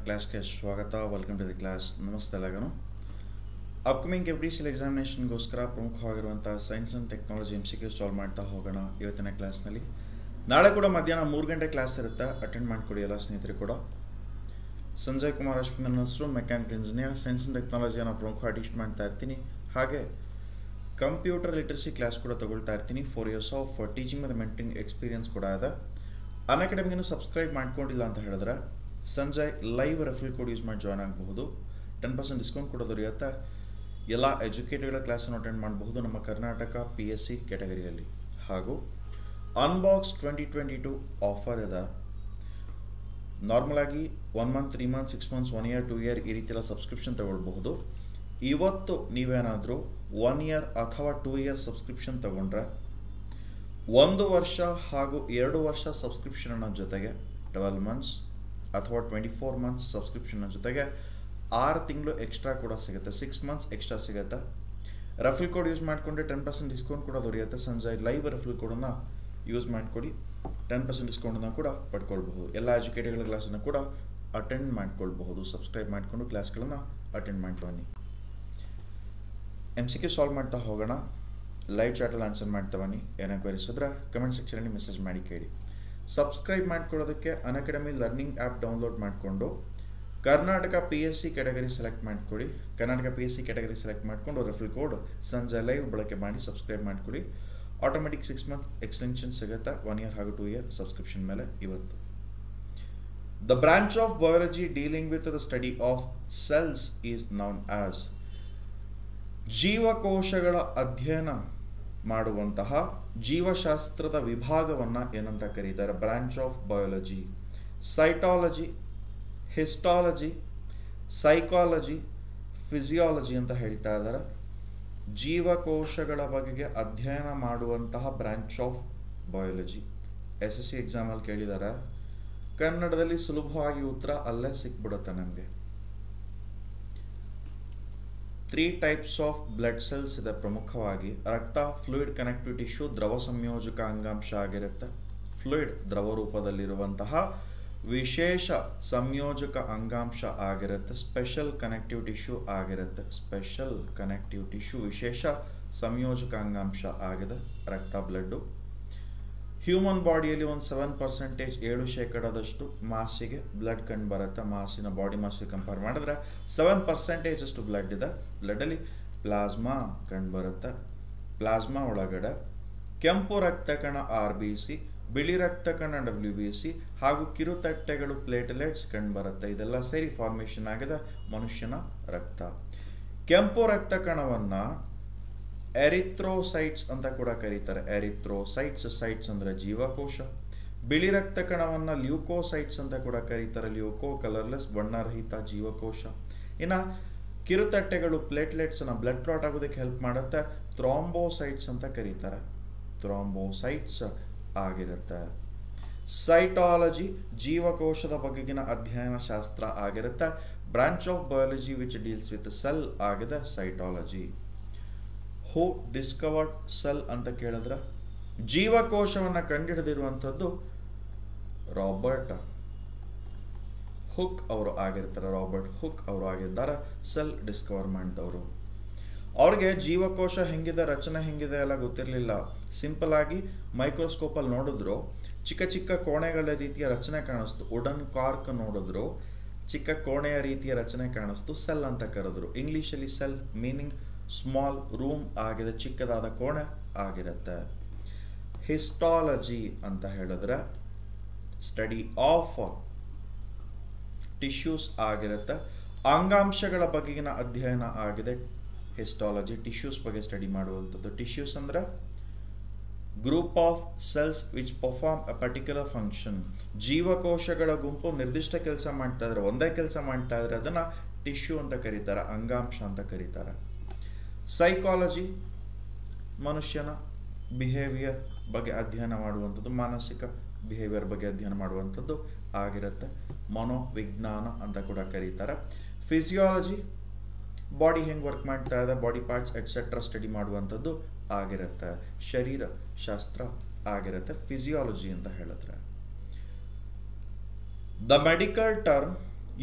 ಕ್ಲಾಸ್ಗೆ ಸ್ವಾಗತ welcome to the class ನಮಸ್ತೆ ಎಲ್ಲಗನು ಅಪ್ಕಮಿಂಗ್ ಎಫ್ ಡಿ ಸಿಲ್ ಎಕ್ಸಾಮಿನೇಷನ್ಗೋಸ್ಕರ ಪ್ರಮುಖವಾಗಿರುವಂಥ science and technology M C Q solve ಮಾಡ್ತಾ ಹೋಗೋಣ ಇವತ್ತಿನ ಕ್ಲಾಸ್ನಲ್ಲಿ ನಾಳೆ ಕೂಡ ಮಧ್ಯಾಹ್ನ ಮೂರು ಗಂಟೆ ಕ್ಲಾಸ್ ಇರುತ್ತೆ ಅಟೆಂಡ್ ಮಾಡಿಕೊಡಿ ಎಲ್ಲ ಸ್ನೇಹಿತರು ಕೂಡ ಸಂಜಯ್ ಕುಮಾರ್ ಅಶ್ವಿನ್ ನನ್ನ ಹೆಸರು ಮೆಕ್ಯಾನಿಕಲ್ ಇಂಜಿನಿಯರ್ ಸೈನ್ಸ್ ಆ್ಯಂಡ್ ಟೆಕ್ನಾಲಜಿಯನ್ನು ಪ್ರಮುಖ ಟೀಚ್ ಮಾಡ್ತಾ ಇರ್ತೀನಿ ಹಾಗೆ ಕಂಪ್ಯೂಟರ್ ಲಿಟ್ರಸಿ ಕ್ಲಾಸ್ ಕೂಡ ತಗೊಳ್ತಾ ಇರ್ತೀನಿ ಫೋರ್ ಇಯರ್ಸ್ ಆಫ್ ಟೀಚಿಂಗ್ ಮತ್ತು ಮೆಂಟಿಂಗ್ ಎಕ್ಸ್ಪೀರಿಯನ್ಸ್ ಕೂಡ ಇದೆ ಅನ್ ಅಕಾಡೆಮಿಗೂ ಸಬ್ಸ್ಕ್ರೈಬ್ ಮಾಡ್ಕೊಂಡಿಲ್ಲ ಅಂತ ಹೇಳಿದ್ರೆ Sanjay live referral code use ಮಾಡಿ ಜಾಯ್ನ್ ಆಗಬಹುದು. ಟೆನ್ ಪರ್ಸೆಂಟ್ ಡಿಸ್ಕೌಂಟ್ ಕೂಡ ದೊರೆಯುತ್ತೆ ಎಲ್ಲ ಎಜುಕೇಟೆಡ್ಗಳ ಕ್ಲಾಸನ್ನು ಅಟೆಂಡ್ ಮಾಡಬಹುದು ನಮ್ಮ ಕರ್ನಾಟಕ ಪಿ ಎಸ್ ಸಿ ಕ್ಯಾಟಗರಿಯಲ್ಲಿ ಹಾಗೂ unbox twenty twenty two offer ಇದೆ ನಾರ್ಮಲಾಗಿ one month three month six months one year two year ಈ ರೀತಿಯೆಲ್ಲ ಸಬ್ಸ್ಕ್ರಿಪ್ಷನ್ ತಗೊಳ್ಬಹುದು. ಇವತ್ತು ನೀವೇನಾದರೂ ಒನ್ ಇಯರ್ ಅಥವಾ ಟೂ ಇಯರ್ ಸಬ್ಸ್ಕ್ರಿಪ್ಷನ್ ತಗೊಂಡ್ರೆ ಒಂದು ವರ್ಷ ಹಾಗೂ ಎರಡು ವರ್ಷ ಸಬ್ಸ್ಕ್ರಿಪ್ಷನ್ನ ಜೊತೆಗೆ ಟ್ವೆಲ್ ಮಂತ್ಸ್ ಅಥವಾ ಟ್ವೆಂಟಿ ಫೋರ್ ಮಂತ್ಸ್ ಸಬ್ಸ್ಕ್ರಿಪ್ಷನ್ ಜೊತೆಗೆ ಆರು ತಿಂಗಳು ಎಕ್ಸ್ಟ್ರಾ ಕೂಡ ಸಿಗುತ್ತೆ. ಸಿಕ್ಸ್ ಮಂತ್ಸ್ ಎಕ್ಸ್ಟ್ರಾ ಸಿಗುತ್ತೆ. ರಫಲ್ ಕೋಡ್ ಯೂಸ್ ಮಾಡಿಕೊಂಡ್ರೆ ಟೆನ್ ಪರ್ಸೆಂಟ್ ಡಿಸ್ಕೌಂಟ್ ಕೂಡ ದೊರೆಯುತ್ತೆ. ಸಂಜೆ ಲೈವ್ ರಫಲ್ ಕೋಡನ್ನು ಯೂಸ್ ಮಾಡಿಕೊಡಿ. ಟೆನ್ ಪರ್ಸೆಂಟ್ ಡಿಸ್ಕೌಂಟನ್ನು ಕೂಡ ಪಡ್ಕೊಳ್ಬಹುದು. ಎಲ್ಲ ಎಜುಕೇಟೆಡ್ಗಳ ಕ್ಲಾಸನ್ನು ಕೂಡ ಅಟೆಂಡ್ ಮಾಡ್ಕೊಳ್ಬಹುದು. ಸಬ್ಸ್ಕ್ರೈಬ್ ಮಾಡಿಕೊಂಡು ಕ್ಲಾಸ್ಗಳನ್ನು ಅಟೆಂಡ್ ಮಾಡಿ ಬನ್ನಿ. ಎಂ ಸಿ ಕ್ಯೂ ಸಾಲ್ವ್ ಮಾಡ್ತಾ ಹೋಗೋಣ. ಲೈವ್ ಚಾಟಲ್ಲಿ ಆನ್ಸರ್ ಮಾಡ್ತಾ ಬನ್ನಿ. ಏನೇ ಕ್ವೈರಿಸಿದ್ರೆ ಕಮೆಂಟ್ ಸೆಕ್ಷನಲ್ಲಿ ಮೆಸೇಜ್ ಮಾಡಿ ಕೇಳಿ. ಸಬ್ಸ್ಕ್ರೈಬ್ ಮಾಡ್ಕೊಳ್ಳೋದಕ್ಕೆ ಅನಕಾಡೆಮಿ ಲರ್ನಿಂಗ್ ಆ್ಯಪ್ ಡೌನ್ಲೋಡ್ ಮಾಡಿಕೊಂಡು, Karnataka P S C category select ಮಾಡ್ಕೊಳ್ಳಿ. Karnataka P S C category select ಮಾಡಿಕೊಂಡು ರೆಫಲ್ ಕೋಡ್ ಸಂಜೆ ಲೈವ್ ಬಳಕೆ ಮಾಡಿ ಸಬ್ಸ್ಕ್ರೈಬ್ ಮಾಡ್ಕೊಳ್ಳಿ. ಆಟೋಮೆಟಿಕ್ ಸಿಕ್ಸ್ ಮಂತ್ ಎಕ್ಸ್ಟೆನ್ಷನ್ ಸಿಗುತ್ತಾ? ಒನ್ ಇಯರ್ ಹಾಗೂ ಟೂ ಇಯರ್ ಸಬ್ಸ್ಕ್ರಿಪ್ಷನ್ ಮೇಲೆ ಇವತ್ತು. The branch of biology dealing with the study of cells is known as ಜೀವಕೋಶಗಳ ಅಧ್ಯಯನ. ಮಾಡುವಂತಹ ಜೀವಶಾಸ್ತ್ರದ ವಿಭಾಗವನ್ನು ಏನಂತ ಕರೀತಾರೆ? Branch of biology cytology histology psychology physiology ಅಂತ ಹೇಳ್ತಾ ಇದ್ದಾರೆ ಜೀವಕೋಶಗಳ ಬಗೆಗೆ ಅಧ್ಯಯನ ಮಾಡುವಂತಹ branch of biology S S C ಎಕ್ಸಾಮಲ್ಲಿ ಕೇಳಿದ್ದಾರೆ ಕನ್ನಡದಲ್ಲಿ ಸುಲಭವಾಗಿ ಉತ್ತರ ಅಲ್ಲೇ ಸಿಕ್ಬಿಡುತ್ತೆ ನಮಗೆ. Three types of blood cells ಇದೆ ಪ್ರಮುಖವಾಗಿ. ರಕ್ತ ಫ್ಲೂಯಿಡ್ ಕನೆಕ್ಟಿವ್ ಟಿಶ್ಯೂ ದ್ರವ ಸಂಯೋಜಕ ಅಂಗಾಂಶ ಆಗಿರುತ್ತೆ. ಫ್ಲೂಯಿಡ್ ದ್ರವ ರೂಪದಲ್ಲಿರುವಂತಹ ವಿಶೇಷ ಸಂಯೋಜಕ ಅಂಗಾಂಶ ಆಗಿರುತ್ತೆ. ಸ್ಪೆಷಲ್ ಕನೆಕ್ಟಿವ್ ಟಿಶ್ಯೂ ಆಗಿರುತ್ತೆ. ಸ್ಪೆಷಲ್ ಕನೆಕ್ಟಿವ್ ಟಿಶ್ಯೂ ವಿಶೇಷ ಸಂಯೋಜಕ ಅಂಗಾಂಶ ಆಗಿದೆ. ರಕ್ತ ಬ್ಲಡ್ಡು ಹ್ಯೂಮನ್ ಬಾಡಿಯಲ್ಲಿ ಒಂದು ಸೆವೆನ್ ಪರ್ಸೆಂಟೇಜ್ ಏಳು ಶೇಕಡದಷ್ಟು ಮಾಸಿಗೆ ಬ್ಲಡ್ ಕಂಡು ಬರುತ್ತೆ. ಮಾಸಿನ ಬಾಡಿ ಮಾಸಿಗೆ ಕಂಪೇರ್ ಮಾಡಿದ್ರೆ ಸೆವೆನ್ ಪರ್ಸೆಂಟೇಜ್ ಅಷ್ಟು ಬ್ಲಡ್ ಇದೆ. ಬ್ಲಡಲ್ಲಿ ಪ್ಲಾಸ್ಮಾ ಕಂಡು ಬರುತ್ತೆ. ಪ್ಲಾಸ್ಮಾ ಒಳಗಡೆ ಕೆಂಪು ರಕ್ತ ಕಣ ಆರ್ ಬಿ ಸಿ ಬಿಳಿ ರಕ್ತ ಕಣ ಡಬ್ಲ್ಯೂ ಬಿ ಸಿ ಹಾಗೂ ಕಿರುತಟ್ಟೆಗಳು ಪ್ಲೇಟ್ಲೆಟ್ಸ್ ಕಂಡು ಬರುತ್ತೆ. ಇದೆಲ್ಲ ಸೇರಿ ಫಾರ್ಮೇಷನ್ ಆಗಿದೆ ಮನುಷ್ಯನ ರಕ್ತ. ಕೆಂಪು ರಕ್ತ ಕಣವನ್ನು ಎರಿಥ್ರೋಸೈಟ್ಸ್ ಅಂತ ಕೂಡ ಕರೀತಾರೆ. ಎರಿಥ್ರೋಸೈಟ್ಸ್ ಸೈಟ್ಸ್ ಅಂದರೆ ಜೀವಕೋಶ. ಬಿಳಿ ರಕ್ತ ಕಣವನ್ನು ಲ್ಯೂಕೋಸೈಟ್ಸ್ ಅಂತ ಕೂಡ ಕರೀತಾರೆ. ಲ್ಯೂಕೋ ಕಲರ್ಲೆಸ್ ಬಣ್ಣರಹಿತ ಜೀವಕೋಶ. ಇನ್ನು ಕಿರುತಟ್ಟೆಗಳು ಪ್ಲೇಟ್ಲೆಟ್ಸನ್ನು ಬ್ಲಡ್ ಕ್ಲಾಟ್ ಆಗೋದಕ್ಕೆ ಹೆಲ್ಪ್ ಮಾಡುತ್ತೆ. ಥ್ರಾಂಬೋಸೈಟ್ಸ್ ಅಂತ ಕರೀತಾರೆ. ಥ್ರಾಂಬೋಸೈಟ್ಸ್ ಆಗಿರುತ್ತೆ. ಸೈಟಾಲಜಿ ಜೀವಕೋಶದ ಬಗೆಗಿನ ಅಧ್ಯಯನ ಶಾಸ್ತ್ರ ಆಗಿರುತ್ತೆ. Branch of biology which deals with cell ಆಗಿದೆ. ಸೈಟಾಲಜಿ ಹೂ ಡಿಸ್ಕವರ್ಡ್ ಸೆಲ್ ಅಂತ ಕೇಳಿದ್ರೆ ಜೀವಕೋಶವನ್ನು ಕಂಡುಹಿಡಿದಿರುವಂಥದ್ದು ರಾಬರ್ಟ್. ಹುಕ್ ಅವರು ಆಗಿರ್ತಾರೆ, ರಾಬರ್ಟ್ ಹುಕ್ ಅವರು ಆಗಿದ್ದಾರೆ, ಸೆಲ್ ಡಿಸ್ಕವರ್ ಮಾಡಿದವರು. ಅವ್ರಿಗೆ ಜೀವಕೋಶ ಹೆಂಗಿದೆ, ರಚನೆ ಹೆಂಗಿದೆ ಎಲ್ಲ ಗೊತ್ತಿರಲಿಲ್ಲ. ಸಿಂಪಲ್ ಆಗಿ ಮೈಕ್ರೋಸ್ಕೋಪಲ್ಲಿ ನೋಡಿದ್ರು, ಚಿಕ್ಕ ಚಿಕ್ಕ ಕೋಣೆಗಳ ರೀತಿಯ ರಚನೆ ಕಾಣಿಸ್ತು. ವುಡನ್ ಕಾರ್ಕ್ ನೋಡಿದ್ರು, ಚಿಕ್ಕ ಕೋಣೆಯ ರೀತಿಯ ರಚನೆ ಕಾಣಿಸ್ತು, ಸೆಲ್ ಅಂತ ಕರೆದ್ರು. ಇಂಗ್ಲೀಷಲ್ಲಿ ಸೆಲ್ ಮೀನಿಂಗ್ ಸ್ಮಾಲ್ ರೂಮ್ ಆಗಿದೆ ಚಿಕ್ಕದಾದ ಕೋಣೆ ಆಗಿರುತ್ತೆ. ಹಿಸ್ಟಾಲಜಿ ಅಂತ ಹೇಳಿದ್ರೆ ಸ್ಟಡಿ ಆಫ್ ಟಿಶ್ಯೂಸ್ ಆಗಿರುತ್ತೆ. ಅಂಗಾಂಶಗಳ ಬಗೆಗಿನ ಅಧ್ಯಯನ ಆಗಿದೆ. ಹಿಸ್ಟಾಲಜಿ ಟಿಶ್ಯೂಸ್ ಬಗ್ಗೆ ಸ್ಟಡಿ ಮಾಡುವಂಥದ್ದು. ಟಿಶ್ಯೂಸ್ ಅಂದರೆ group of cells which perform a particular function ಜೀವಕೋಶಗಳ ಗುಂಪು ನಿರ್ದಿಷ್ಟ ಕೆಲಸ ಮಾಡ್ತಾ ಇದ್ರೆ, ಒಂದೇ ಕೆಲಸ ಮಾಡ್ತಾ ಇದ್ರೆ ಅದನ್ನು ಟಿಶ್ಯೂ ಅಂತ ಕರೀತಾರೆ, ಅಂಗಾಂಶ ಅಂತ ಕರೀತಾರೆ. ಸೈಕಾಲಜಿ ಮನುಷ್ಯನ ಬಿಹೇವಿಯರ್ ಬಗ್ಗೆ ಅಧ್ಯಯನ ಮಾಡುವಂಥದ್ದು, ಮಾನಸಿಕ ಬಿಹೇವಿಯರ್ ಬಗ್ಗೆ ಅಧ್ಯಯನ ಮಾಡುವಂಥದ್ದು ಆಗಿರುತ್ತೆ. ಮನೋವಿಜ್ಞಾನ ಅಂತ ಕೂಡ ಕರೀತಾರೆ. ಫಿಸಿಯಾಲಜಿ ಬಾಡಿ ಹೆಂಗೆ ವರ್ಕ್ ಮಾಡ್ತಾ ಇದೆ ಬಾಡಿ ಪಾರ್ಟ್ಸ್ ಎಟ್ಸೆಟ್ರಾ ಸ್ಟಡಿ ಮಾಡುವಂಥದ್ದು ಆಗಿರುತ್ತೆ. ಶರೀರ ಶಾಸ್ತ್ರ ಆಗಿರುತ್ತೆ. ಫಿಸಿಯಾಲಜಿ ಅಂತ ಹೇಳಿದ್ರೆ. The medical term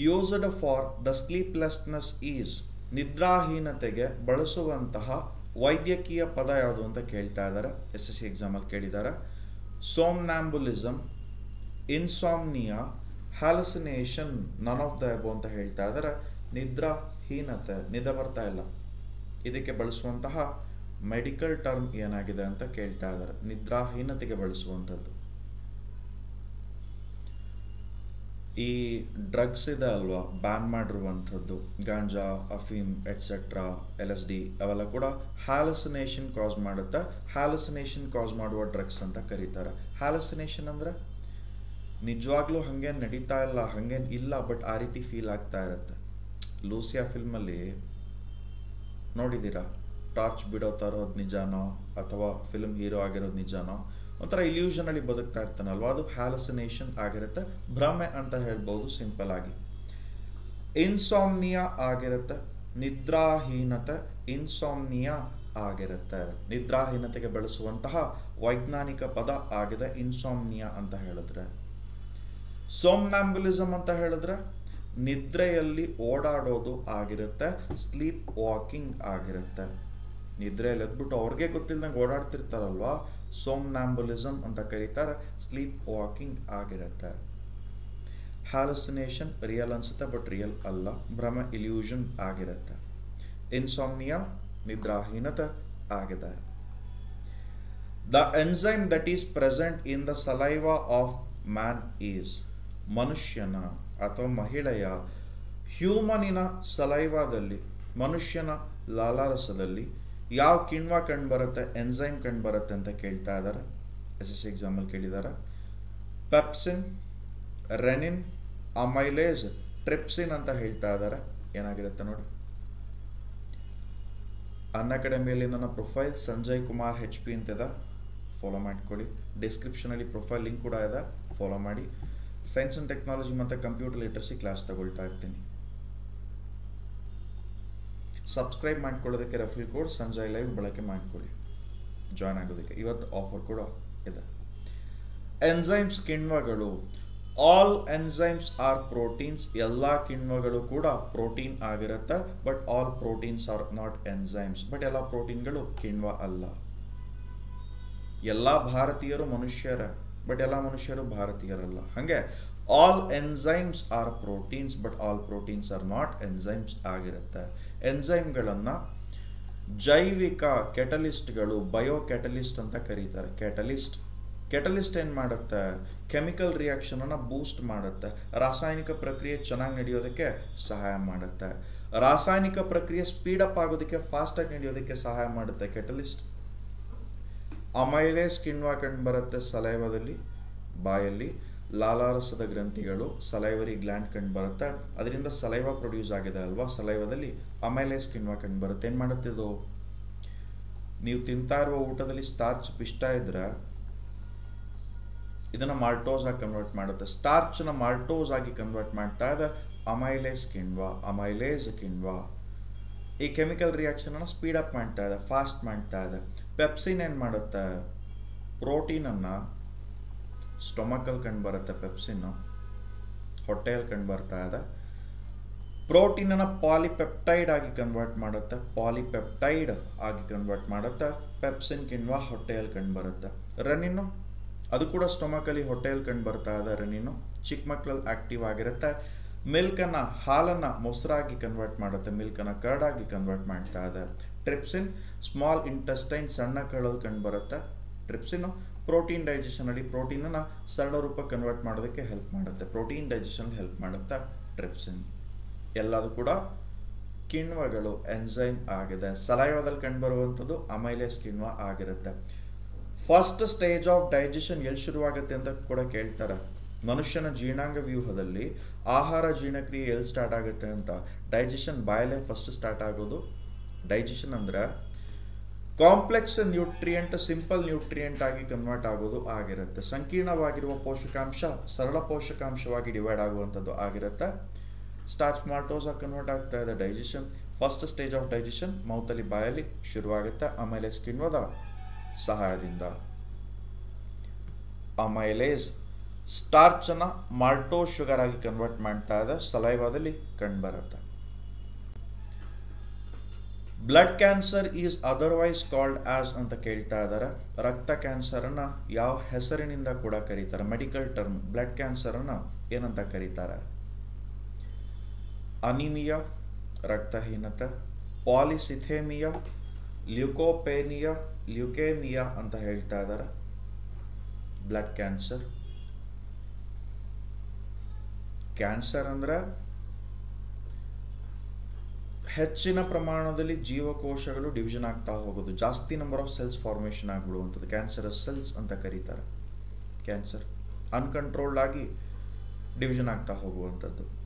used for the sleeplessness is ನಿದ್ರಾಹೀನತೆಗೆ ಬಳಸುವಂತಹ ವೈದ್ಯಕೀಯ ಪದ ಯಾವುದು ಅಂತ ಕೇಳ್ತಾ ಇದ್ದಾರೆ. ಎಸ್ ಎಸ್ ಸಿ ಎಕ್ಸಾಮಲ್ಲಿ ಕೇಳಿದ್ದಾರೆ. ಸೋಮ್ನಾಂಬುಲಿಸಮ್ ಇನ್ಸಾಮ್ನಿಯಾ ಹ್ಯಾಲಸಿನೇಷನ್, ನನ್ ಆಫ್ ದ ಎಬೋ ಅಂತ ಹೇಳ್ತಾ ಇದ್ದಾರೆ. ನಿದ್ರಾಹೀನತೆ, ನಿದ್ದೆ ಬರ್ತಾ ಇಲ್ಲ. ಇದಕ್ಕೆ ಬಳಸುವಂತಹ ಮೆಡಿಕಲ್ ಟರ್ಮ್ ಏನಾಗಿದೆ ಅಂತ ಕೇಳ್ತಾ ಇದ್ದಾರೆ. ನಿದ್ರಾಹೀನತೆಗೆ ಬಳಸುವಂಥದ್ದು. ಈ ಡ್ರಗ್ಸ್ ಇದೆ ಅಲ್ವಾ? ಬ್ಯಾನ್ ಮಾಡಿರುವಂಥದ್ದು ಗಾಂಜಾ ಅಫೀಮ್ ಎಟ್ಸೆಟ್ರಾ ಎಲ್ ಎಸ್ ಡಿ ಅವೆಲ್ಲ ಕೂಡ ಹ್ಯಾಲಸಿನೇಷನ್ ಕಾಸ್ ಮಾಡುತ್ತೆ? ಹ್ಯಾಲಸಿನೇಷನ್ ಕಾಸ್ ಮಾಡುವ ಡ್ರಗ್ಸ್ ಅಂತ ಕರೀತಾರೆ. ಹ್ಯಾಲಸಿನೇಷನ್ ಅಂದರೆ ನಿಜವಾಗ್ಲೂ ಹಂಗೇನು ನಡೀತಾ ಇಲ್ಲ ಹಂಗೇನು ಇಲ್ಲ ಬಟ್ ಆ ರೀತಿ ಫೀಲ್ ಆಗ್ತಾ ಇರುತ್ತೆ. ಲೂಸಿಯಾ ಫಿಲ್ಮಲ್ಲಿ ನೋಡಿದ್ದೀರಾ? ಟಾರ್ಚ್ ಬಿಡೋ ತರೋದು ನಿಜಾನೋ? ಅಥವಾ ಫಿಲ್ಮ್ ಹೀರೋ ಆಗಿರೋದು ನಿಜಾನೋ? ಒಂಥರ ಇಲ್ಯೂಷನಲ್ಲಿ ಬದುಕ್ತಾ ಇರ್ತಾನಲ್ವ? ಅದು ಹ್ಯಾಲಸಿನೇಷನ್ ಆಗಿರುತ್ತೆ. ಭ್ರಮೆ ಅಂತ ಹೇಳ್ಬೋದು ಸಿಂಪಲ್ ಆಗಿ. ಇನ್ಸಾಮ್ನಿಯಾ ಆಗಿರುತ್ತೆ. ನಿದ್ರಾಹೀನತೆ ಇನ್ಸಾಮ್ನಿಯಾ ಆಗಿರುತ್ತೆ. ನಿದ್ರಾಹೀನತೆಗೆ ಬಳಸುವಂತಹ ವೈಜ್ಞಾನಿಕ ಪದ ಆಗಿದೆ ಇನ್ಸಾಮ್ನಿಯಾ ಅಂತ ಹೇಳಿದ್ರೆ. ಸೋಮ್ನಾಂಬುಲಿಸಮ್ ಅಂತ ಹೇಳಿದ್ರೆ ನಿದ್ರೆಯಲ್ಲಿ ಓಡಾಡೋದು ಆಗಿರುತ್ತೆ ಸ್ಲೀಪ್ ವಾಕಿಂಗ್ ಆಗಿರುತ್ತೆ. ನಿದ್ರೆಯಲ್ಲಿ ಎದ್ಬಿಟ್ಟು ಅವ್ರಿಗೆ ಗೊತ್ತಿಲ್ಲದಂಗೆ ಓಡಾಡ್ತಿರ್ತಾರಲ್ವಾ? ಸೋಮ್ನಾಂಬುಲಿಸಮ್ ಅಂತ ಕರೀತಾರೆ ಸ್ಲೀಪ್ ವಾಕಿಂಗ್ ಆಗಿರುತ್ತೆ ಹ್ಯಾಲುಸಿನೇಷನ್ ರಿಯಲ್ ಅನಿಸುತ್ತೆ ಬಟ್ ರಿಯಲ್ ಅಲ್ಲ ಭ್ರಮ ಇಲ್ಯೂಷನ್ ಆಗಿರುತ್ತೆ ಇನ್ಸೋಮ್ನಿಯಾ ನಿದ್ರಾಹೀನತೆ ಆಗಿದೆ the enzyme that is present in the saliva of man is ಮನುಷ್ಯನ ಅಥವಾ ಮಹಿಳೆಯ ಹ್ಯೂಮನಿನ ಸಲೈವಾದಲ್ಲಿ ಮನುಷ್ಯನ ಲಾಲಾರಸದಲ್ಲಿ ಯಾವ ಕಿಣ್ವ ಕಂಡು ಬರುತ್ತೆ ಎನ್ಸೈಮ್ ಕಂಡು ಬರುತ್ತೆ ಅಂತ ಕೇಳ್ತಾ ಇದ್ದಾರೆ. ಎಸ್ ಎಸ್ ಎಕ್ಸಾಮಲ್ಲಿ ಕೇಳಿದ್ದಾರೆ. ಪೆಪ್ಸಿನ್ ರೆನಿನ್ ಅಮೈಲೇಜ್ ಟ್ರಿಪ್ಸಿನ್ ಅಂತ ಹೇಳ್ತಾ ಇದ್ದಾರೆ. ಏನಾಗಿರುತ್ತೆ ನೋಡಿ. ಅನ್ ಅಕಾಡೆಮಿಯಲ್ಲಿ ನನ್ನ profile Sanjay Kumar H P ಅಂತ ಇದೆ. ಫಾಲೋ ಮಾಡ್ಕೊಳ್ಳಿ. ಡಿಸ್ಕ್ರಿಪ್ಷನಲ್ಲಿ ಪ್ರೊಫೈಲ್ ಲಿಂಕ್ ಕೂಡ ಇದೆ. ಫಾಲೋ ಮಾಡಿ. ಸೈನ್ಸ್ ಆ್ಯಂಡ್ ಟೆಕ್ನಾಲಜಿ ಮತ್ತು ಕಂಪ್ಯೂಟರ್ ಲಿಟ್ರಸಿ ಕ್ಲಾಸ್ ತಗೊಳ್ತಾ ಇರ್ತೀನಿ. ಸಬ್ಸ್ಕ್ರೈಬ್ ಮಾಡ್ಕೊಳ್ಳೋದಕ್ಕೆ ರೆಫ್ರಿ ಕೋಡ್ ಸಂಜಯ್ ಲೈವ್ ಬಳಕೆ ಮಾಡ್ಕೊಳ್ಳಿ. ಜಾಯ್ನ್ ಆಗೋದಕ್ಕೆ. ಇವತ್ತು ಆಫರ್ ಕೂಡ ಇದೆ. ಎನ್ಸೈಮ್ಸ್ ಕಿಣ್ವಗಳು. ಆಲ್ ಎನ್ಸೈಮ್ಸ್ ಆರ್ ಪ್ರೋಟೀನ್ಸ್ ಎಲ್ಲ ಕಿಣ್ವಗಳು ಕೂಡ ಪ್ರೋಟೀನ್ ಆಗಿರುತ್ತೆ but all proteins are not enzymes but ಎಲ್ಲ ಪ್ರೋಟೀನ್ಗಳು ಕಿಣ್ವ ಅಲ್ಲ. ಎಲ್ಲ ಭಾರತೀಯರು ಮನುಷ್ಯರ ಬಟ್ ಎಲ್ಲ ಮನುಷ್ಯರು ಭಾರತೀಯರಲ್ಲ. ಹಾಗೆ all enzymes are proteins but all proteins are not enzymes ಆಗಿರುತ್ತೆ. ಎನ್ಸೈಮ್ಗಳನ್ನು ಜೈವಿಕ ಕೆಟಲಿಸ್ಟ್ಗಳು ಬಯೋ ಕೆಟಲಿಸ್ಟ್ ಅಂತ ಕರೀತಾರೆ. ಕೆಟಲಿಸ್ಟ್ ಕೆಟಲಿಸ್ಟ್ ಏನು ಮಾಡುತ್ತೆ? ಕೆಮಿಕಲ್ ರಿಯಾಕ್ಷನನ್ನು ಬೂಸ್ಟ್ ಮಾಡುತ್ತೆ. ರಾಸಾಯನಿಕ ಪ್ರಕ್ರಿಯೆ ಚೆನ್ನಾಗಿ ನಡೆಯೋದಕ್ಕೆ ಸಹಾಯ ಮಾಡುತ್ತೆ. ರಾಸಾಯನಿಕ ಪ್ರಕ್ರಿಯೆ ಸ್ಪೀಡಪ್ ಆಗೋದಕ್ಕೆ ಫಾಸ್ಟಾಗಿ ನಡೆಯೋದಕ್ಕೆ ಸಹಾಯ ಮಾಡುತ್ತೆ ಕೆಟಲಿಸ್ಟ್ ಅಮೈಲೇಸ್ ಕಿಣ್ವ ಕಂಡು ಬರುತ್ತೆ ಸಲೈವದಲ್ಲಿ ಬಾಯಲ್ಲಿ. ಲಾಲಾರಸದ ಗ್ರಂಥಿಗಳು ಸಲೈವರಿ ಗ್ಲ್ಯಾಂಡ್ ಕಂಡು ಬರುತ್ತೆ? ಅದರಿಂದ ಸಲೈವ ಪ್ರೊಡ್ಯೂಸ್ ಆಗಿದೆ ಅಲ್ವಾ? ಸಲೈವದಲ್ಲಿ ಅಮೈಲೇಸ್ ಕಿಣ್ವ ಕಂಡು ಬರುತ್ತೆ. ಏನು ಮಾಡುತ್ತೆ ಇದು? ನೀವು ತಿಂತಾ ಇರುವ ಊಟದಲ್ಲಿ ಸ್ಟಾರ್ಚ್ ಪಿಷ್ಟ ಇದ್ರೆ ಇದನ್ನು ಮಾಲ್ಟೋಸ್ ಆಗಿ ಕನ್ವರ್ಟ್ ಮಾಡುತ್ತೆ. ಸ್ಟಾರ್ಚ್ನ ಮಾಲ್ಟೋಸ್ ಆಗಿ ಕನ್ವರ್ಟ್ ಮಾಡ್ತಾ ಇದೆ ಅಮೈಲೇಸ್ ಕಿಣ್ವ ಅಮೈಲೇಸ್ ಕಿಣ್ವ. ಈ ಕೆಮಿಕಲ್ ರಿಯಾಕ್ಷನನ್ನು ಸ್ಪೀಡ್ ಅಪ್ ಮಾಡ್ತಾ ಇದೆ ಫಾಸ್ಟ್ ಮಾಡ್ತಾ ಇದೆ. ಪೆಪ್ಸಿನ್ ಏನು ಮಾಡುತ್ತೆ? ಪ್ರೋಟೀನನ್ನು ಸ್ಟೊಮಕಲ್ಲಿ ಕಂಡು ಬರುತ್ತೆ ಪೆಪ್ಸಿನ್ನು ಹೊಟ್ಟೆಯಲ್ಲಿ ಕಂಡು ಬರ್ತಾ ಇದೆ. ಪ್ರೋಟೀನನ್ನು ಪಾಲಿಪೆಪ್ಟೈಡ್ ಆಗಿ ಕನ್ವರ್ಟ್ ಮಾಡುತ್ತೆ, ಪಾಲಿಪೆಪ್ಟೈಡ್ ಆಗಿ ಕನ್ವರ್ಟ್ ಮಾಡುತ್ತೆ, ಪೆಪ್ಸಿನ್ ಕಿಣ್ವ ಹೊಟ್ಟೆಯಲ್ಲಿ ಕಂಡು ಬರುತ್ತೆ. ರನಿನ್ನು, ಅದು ಕೂಡ ಸ್ಟೊಮಕಲ್ಲಿ ಹೊಟ್ಟೆಯಲ್ಲಿ ಕಂಡು ಬರ್ತಾ ಇದೆ ರನ್ನಿನ್ನು ಚಿಕ್ಕ ಮಕ್ಕಳಲ್ಲಿ ಆ್ಯಕ್ಟಿವ್ ಆಗಿರುತ್ತೆ. ಮಿಲ್ಕನ್ನು, ಹಾಲನ್ನು ಮೊಸರಾಗಿ ಕನ್ವರ್ಟ್ ಮಾಡುತ್ತೆ, ಮಿಲ್ಕನ್ನು ಕರ್ಡಾಗಿ ಕನ್ವರ್ಟ್ ಮಾಡ್ತಾ ಇದೆ. ಟ್ರಿಪ್ಸಿನ್, ಸ್ಮಾಲ್ ಇಂಟೆಸ್ಟೈನ್ ಸಣ್ಣ ಕಳಲ್ಲಿ ಕಂಡು ಬರುತ್ತೆ. ಟ್ರಿಪ್ಸಿನ್ನು ಪ್ರೋಟೀನ್ ಡೈಜೆಷನ್ ಡೈಜೆಷನಲ್ಲಿ ಪ್ರೋಟೀನನ್ನು ಸರಳ ರೂಪ ಕನ್ವರ್ಟ್ ಮಾಡೋದಕ್ಕೆ ಹೆಲ್ಪ್ ಮಾಡುತ್ತೆ. ಪ್ರೋಟೀನ್ ಡೈಜೆಷನ್ ಹೆಲ್ಪ್ ಮಾಡುತ್ತೆ ಟ್ರಿಪ್ಸಿನ್. ಎಲ್ಲದೂ ಕೂಡ ಕಿಣ್ವಗಳು ಎನ್ಸೈಮ್ ಆಗಿದೆ. ಸಲೈವದಲ್ಲಿ ಕಂಡುಬರುವಂಥದ್ದು ಅಮೈಲೇಸ್ ಕಿಣ್ವ ಆಗಿರುತ್ತೆ. ಫಸ್ಟ್ ಸ್ಟೇಜ್ ಆಫ್ ಡೈಜೆಷನ್ ಎಲ್ಲಿ ಶುರುವಾಗುತ್ತೆ ಅಂತ ಕೂಡ ಕೇಳ್ತಾರೆ. ಮನುಷ್ಯನ ಜೀರ್ಣಾಂಗ ವ್ಯೂಹದಲ್ಲಿ ಆಹಾರ ಜೀರ್ಣಕ್ರಿಯೆ ಎಲ್ಲಿ ಸ್ಟಾರ್ಟ್ ಆಗುತ್ತೆ ಅಂತ. ಡೈಜೆಷನ್ ಬಾಯಲ್ಲೇ ಫಸ್ಟ್ ಸ್ಟಾರ್ಟ್ ಆಗೋದು. ಡೈಜೆಷನ್ ಅಂದರೆ ಕಾಂಪ್ಲೆಕ್ಸ್ ನ್ಯೂಟ್ರಿಯೆಂಟ್, ಸಿಂಪಲ್ ನ್ಯೂಟ್ರಿಯೆಂಟ್ ಆಗಿ ಕನ್ವರ್ಟ್ ಆಗೋದು ಆಗಿರುತ್ತೆ. ಸಂಕೀರ್ಣವಾಗಿರುವ ಪೋಷಕಾಂಶ ಸರಳ ಪೋಷಕಾಂಶವಾಗಿ ಡಿವೈಡ್ ಆಗುವಂಥದ್ದು ಆಗಿರುತ್ತೆ. ಸ್ಟಾರ್ಚ್ ಮಾರ್ಟೋಸ್ ಕನ್ವರ್ಟ್ ಆಗ್ತಾ ಇದೆ, digestion. First stage of digestion, ಮೌತಲ್ಲಿ ಬಾಯಲ್ಲಿ ಶುರುವಾಗುತ್ತೆ. ಆಮೇಲೆ ಸ್ಕಿನ್ವದ ಸಹಾಯದಿಂದ. ಅಮೈಲೇಸ್ ಸ್ಟಾರ್ಚನ್ನು ಮಾಲ್ಟೋ ಶುಗರ್ ಆಗಿ ಕನ್ವರ್ಟ್ ಮಾಡ್ತಾ ಇದೆ. ಸಲೈವಾದಲ್ಲಿ ಕಂಡುಬರುತ್ತೆ. Blood cancer is otherwise called as ಅಂತ ಕೇಳ್ತಾ ಇದ್ದಾರೆ ರಕ್ತ ಕ್ಯಾನ್ಸರನ್ನು ಯಾವ ಹೆಸರಿನಿಂದ ಕೂಡ ಕರೀತಾರೆ. ಮೆಡಿಕಲ್ ಟರ್ಮ್ ಬ್ಲಡ್ ಕ್ಯಾನ್ಸರನ್ನು ಏನಂತ ಕರೀತಾರೆ? ಅನಿಮಿಯಾ ರಕ್ತಹೀನತೆ ಪಾಲಿಸಿಥೇಮಿಯಾ ಲ್ಯೂಕೋಪೇನಿಯಾ ಲ್ಯುಕೇಮಿಯಾ ಅಂತ ಹೇಳ್ತಾ ಇದ್ದಾರೆ ಬ್ಲಡ್ ಕ್ಯಾನ್ಸರ್ ಕ್ಯಾನ್ಸರ್ ಅಂದ್ರೆ ಹೆಚ್ಚಿನ ಪ್ರಮಾಣದಲ್ಲಿ ಜೀವಕೋಶಗಳು ಡಿವಿಷನ್ ಆಗ್ತಾ ಹೋಗೋದು. ಜಾಸ್ತಿ ನಂಬರ್ ಆಫ್ ಸೆಲ್ಸ್ ಫಾರ್ಮೇಷನ್ ಆಗಿಬಿಡುವಂಥದ್ದು. ಕ್ಯಾನ್ಸರಸ್ ಸೆಲ್ಸ್ ಅಂತ ಕರೀತಾರೆ. ಕ್ಯಾನ್ಸರ್ ಅನ್ಕಂಟ್ರೋಲ್ಡ್ ಆಗಿ ಡಿವಿಷನ್ ಆಗ್ತಾ ಹೋಗುವಂಥದ್ದು.